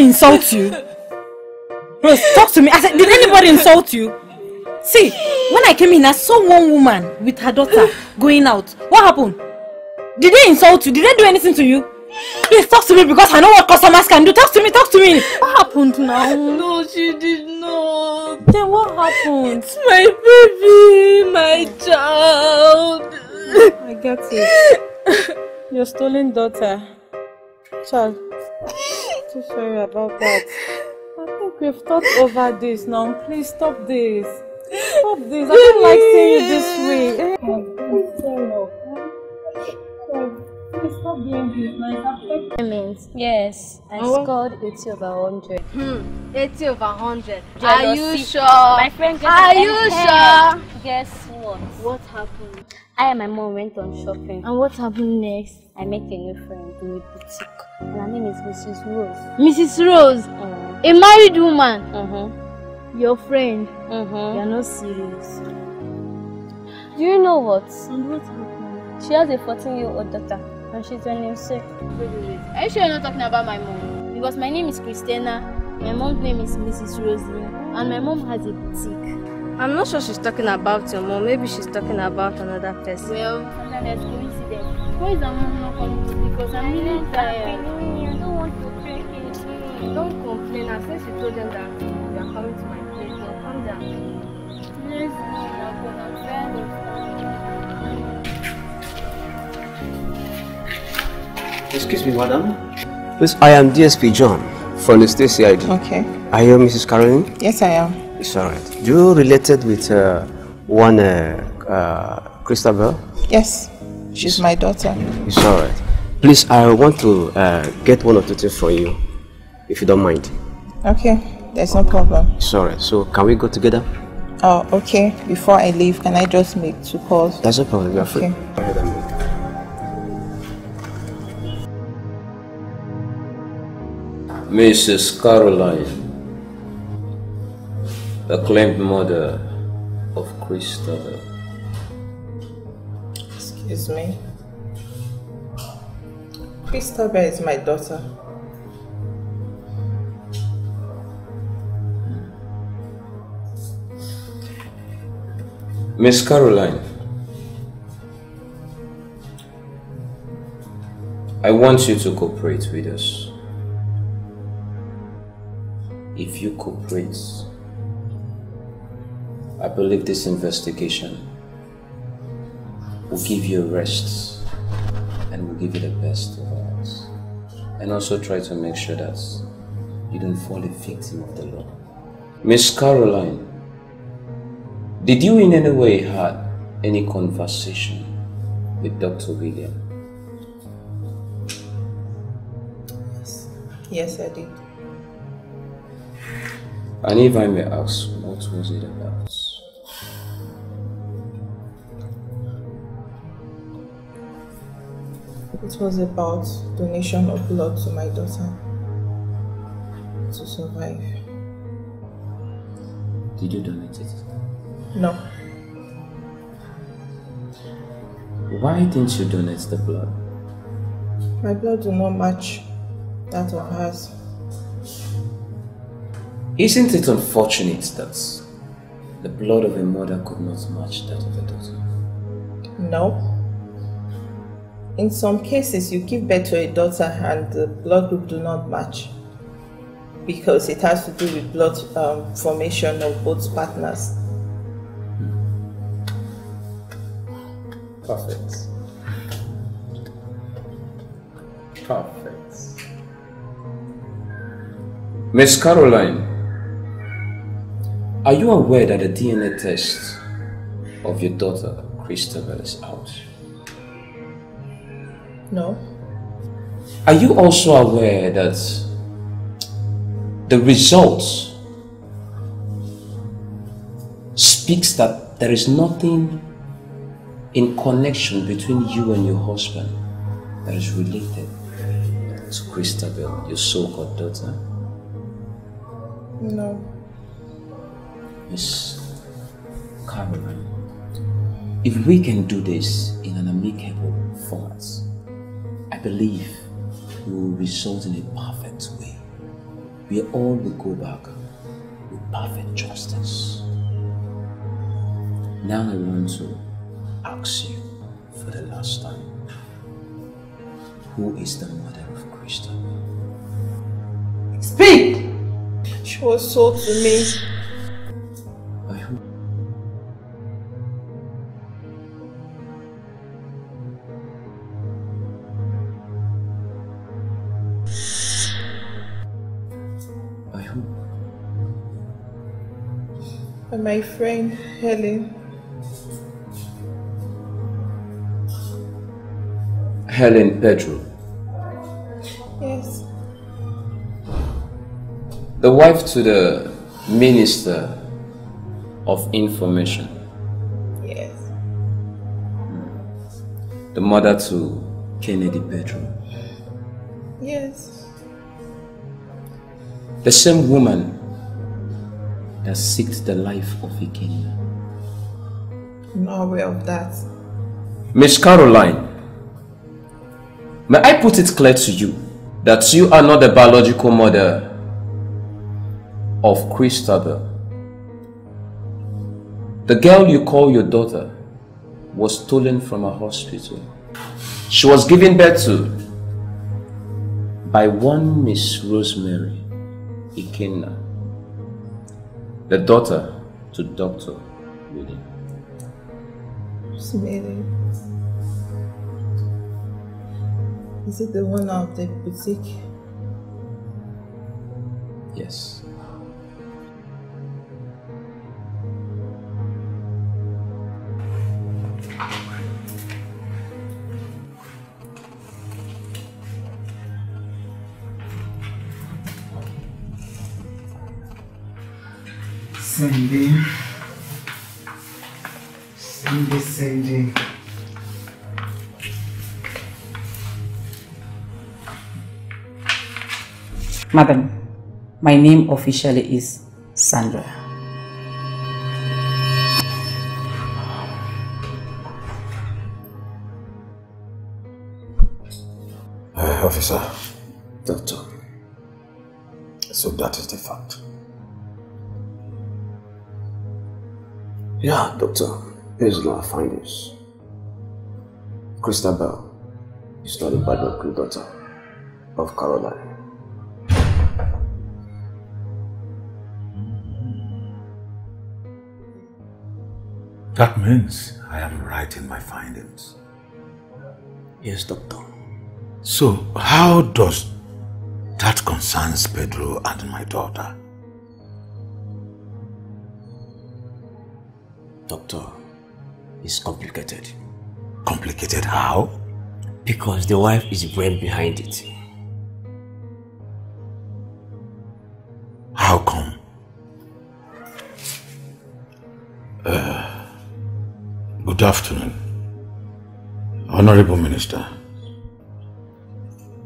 Insult you? Rose, talk to me. I said, did anybody insult you? See, when I came in, I saw one woman with her daughter going out. What happened? Did they insult you? Did they do anything to you? Please talk to me because I know what customers can do. Talk to me, talk to me. What happened now? No, she did not. Then what happened? It's my baby, my child. I get it. Your stolen daughter. Child, so sorry about that. I think we've thought over this now. Please stop this. Stop this. I don't like seeing you this way. Please stop. Please stop doing this now. It's Yes, I Oh. scored 80 over 100. Hmm, 80 over 100. Are you sure? My friend gets Are you sure? Guess what? What happened? I and my mom went on shopping. And what happened next? I met a new friend in a boutique. And her name is Mrs. Rose. Mrs. Rose, Mm. a married woman. Mm-hmm. Your friend. Mm-hmm. You're not serious. Do you know what? And what happened? She has a 14 year old daughter and she's an MC. Wait, wait, wait. Are you sure you're not talking about my mom? Because my name is Christina, my mom's name is Mrs. Rosie, and my mom has a boutique. I'm not sure she's talking about your mom. Maybe she's talking about another person. Well, sometimes there's coincidence. Why is our mom not coming Because I'm really tired. I don't want to drink it. Don't complain. As since you told them that you are coming to my place, so calm down. Yes, I'm very understanding. Excuse me, madam. Please, I am DSP John from the state CID. Okay. Are you Mrs. Caroline? Yes, I am. It's alright. Do you related with uh, one uh, uh, Christabel? Yes, she's my daughter. It's alright. Please, I want to uh, get one or two things from you, if you don't mind. Okay, there's no problem. It's alright. So, can we go together? Oh, okay. Before I leave, can I just make two calls? That's no problem. You're. Okay. Go ahead and make. Mrs. Caroline, acclaimed mother of Christabel. Excuse me. Christabel is my daughter. Miss Caroline, I want you to cooperate with us. If you cooperate, I believe this investigation will give you a rest and will give you the best of us. And also try to make sure that you don't fall a victim of the law. Miss Caroline, did you in any way had any conversation with Dr. William? Yes, I did. And if I may ask, what was it about? It was about donation of blood to my daughter to survive. Did you donate it? No, Why didn't you donate the blood? my blood do not match that of hers. Isn't it unfortunate that the blood of a mother could not match that of a daughter? No. In some cases, you give birth to a daughter and the blood group do not match because it has to do with blood um, formation of both partners. Perfect. Perfect. Miss Caroline, are you aware that the DNA test of your daughter, Christabel, is out? No. Are you also aware that the results speaks that there is nothing in connection between you and your husband that is related to Christabel, your so-called daughter? No. Miss Caroline, if we can do this in an amicable format, I believe it will result in a perfect way. We all will go back with perfect justice. Now I want to ask you for the last time. Who is the mother of Christabel? Speak! She was sold to me. My friend Helen. Helen Pedro, Yes. the wife to the Minister of Information, Yes. the mother to Kennedy Pedro, Yes. the same woman that seeks the life of Ikenna. I'm not aware of that. Miss Caroline, may I put it clear to you that you are not the biological mother of Christabel. The girl you call your daughter was stolen from a hospital. She was given birth to by one Miss Rosemary Ikenna, the daughter to Dr. William. Rosemary. Is it the one of the boutique? Yes. Cindy. Cindy, Cindy. Madam, my name officially is Sandra. Uh, officer. Doctor. So that is the fact. Yeah, doctor. On our findings, Christabel is not a biological daughter of Caroline. That means I am right in my findings. Yes, doctor. So, how does that concerns Pedro and my daughter? Doctor, it's complicated. Complicated how? Because the wife is brain behind it. How come? Uh, good afternoon, Honorable Minister.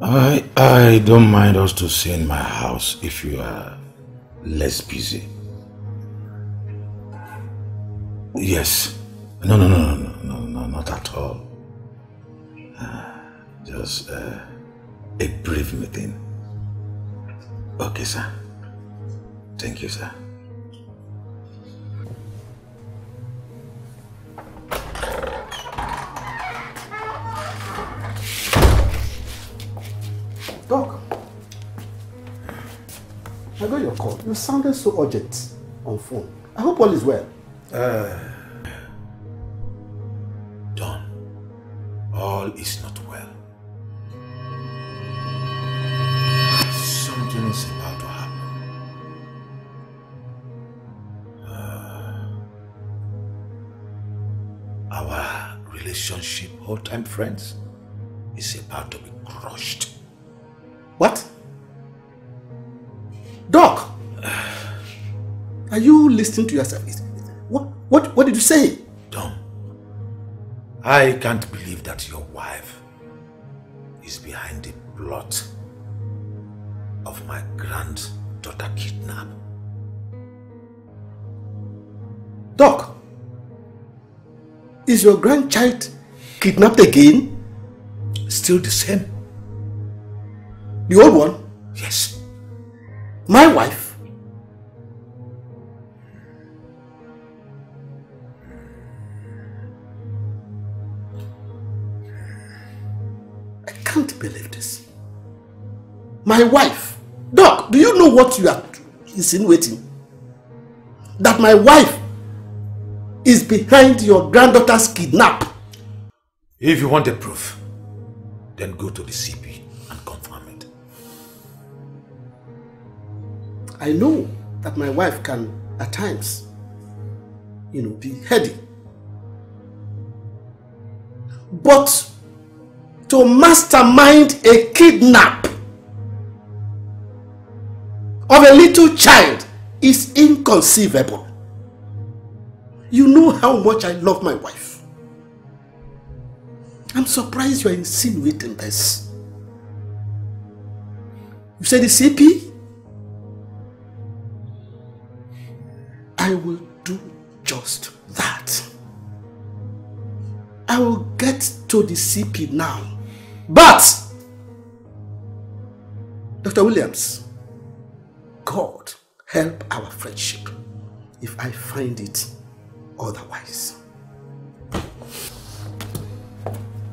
I I don't mind us to see in my house if you are less busy. Yes. No, no, no, no, no, no, no not at all. Uh, just uh, a brief meeting. Okay, sir. Thank you, sir. Doc, I got your call. You sounded so urgent on phone. I hope all is well. Uh, old friends, is about to be crushed. What? Doc! Are you listening to yourself? What, what, what did you say? Don, I can't believe that your wife is behind the plot of my granddaughter kidnap. Doc! Is your grandchild kidnapped again? Still the same. The old one? Yes. My wife? I can't believe this. My wife? Doc, do you know what you are insinuating? That my wife is behind your granddaughter's kidnap? If you want the proof, then go to the CP and confirm it. I know that my wife can, at times, you know, be heady. But to mastermind a kidnap of a little child is inconceivable. You know how much I love my wife. I'm surprised you are insinuating this. You said the CP? I will do just that. I will get to the CP now. But, Dr. Williams, God help our friendship if I find it otherwise.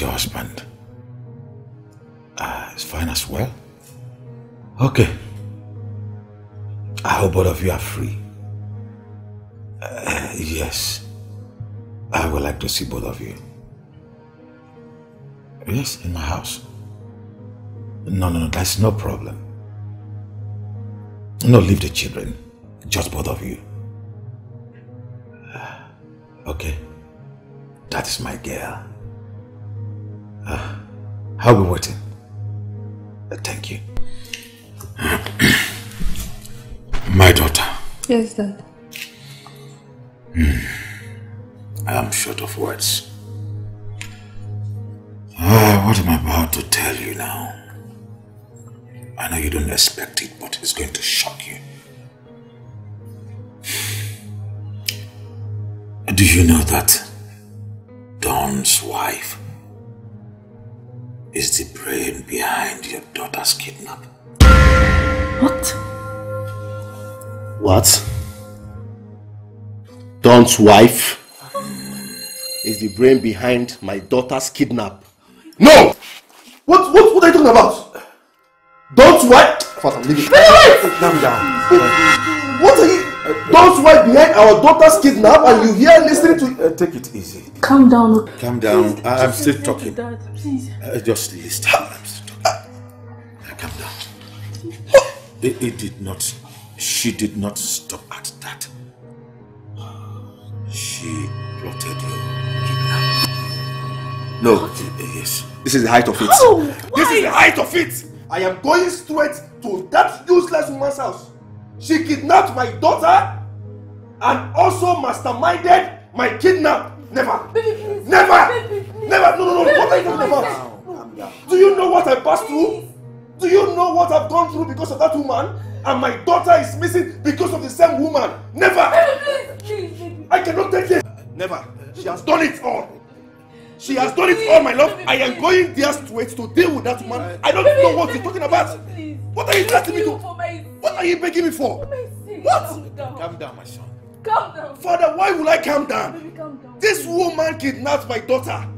your husband? Uh, is fine as well? Okay. I hope both of you are free. Uh, yes. I would like to see both of you. Yes, in my house. No, no, no, that's no problem. No, leave the children. Just both of you. Okay. That is my girl. I'll be waiting. Uh, thank you. my daughter. Yes, Dad. Hmm. I am short of words. Ah, what am I about to tell you now? I know you don't expect it, but it's going to shock you. Do you know that Don's wife is the brain behind your daughter's kidnap? What? What? Don's wife is the brain behind my daughter's kidnap. No! What, what, what are you talking about? Don's wife? Father, leave it. Calm down. What are you? Don's wife behind our daughter's kidnap and you here listening to... Uh, take it easy. Calm down. okay? Calm down. I, I'm still talking. Dad, please. Uh, just listen. I'm still talking. Uh, calm down. It, it did not. She did not stop at that. She plotted your kidnap. No. Yes. This is the height of it. Oh, This is the height of it. I am going straight to that useless woman's house. She kidnapped my daughter and also masterminded my kidnap. Never. Never. Never. No, no, no. What are you talking about? Do you know what I passed through? Do you know what I've gone through because of that woman? And my daughter is missing because of the same woman. Never. I cannot take it. Never. She has done it all. She has done it all, my love. I am going there straight to deal with that woman. I don't know what you're talking about. What are you asking me to? What are you begging me for? What? Calm down, my son. Calm down. Father, why will I calm down? Baby, calm down. This woman kidnapped my daughter.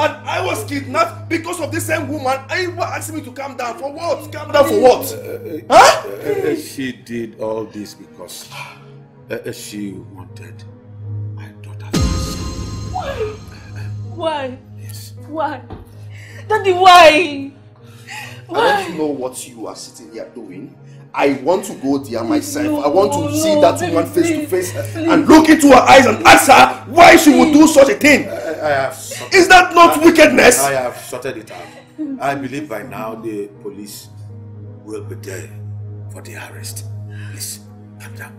And I was kidnapped because of the same woman. Were asking me to calm down. For what? Calm down for what? Huh? Uh, she did all this because uh, she wanted my daughter. Why? Why? Yes. Why? Daddy, why? I don't know what you are sitting here doing. I want to go there myself. I want to see that woman face to face and look into her eyes and ask her why she would do such a thing. I have Is that not wickedness? I have sorted it out. I believe by now the police will be there for the arrest. Please, calm down.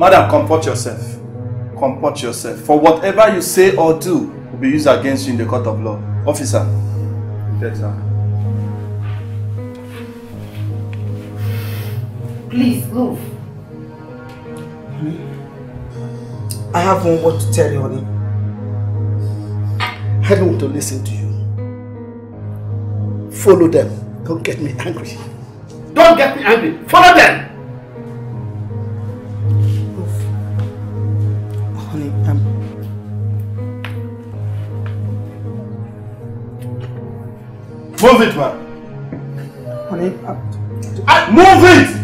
Madam, comport yourself. Comport yourself. For whatever you say or do will be used against you in the court of law. Officer. Yes, sir. Please move. I have one word to tell you, honey. I don't want to listen to you. Follow them. Don't get me angry. Don't get me angry. Follow them. Move it, man. Honey, I... I... Move it!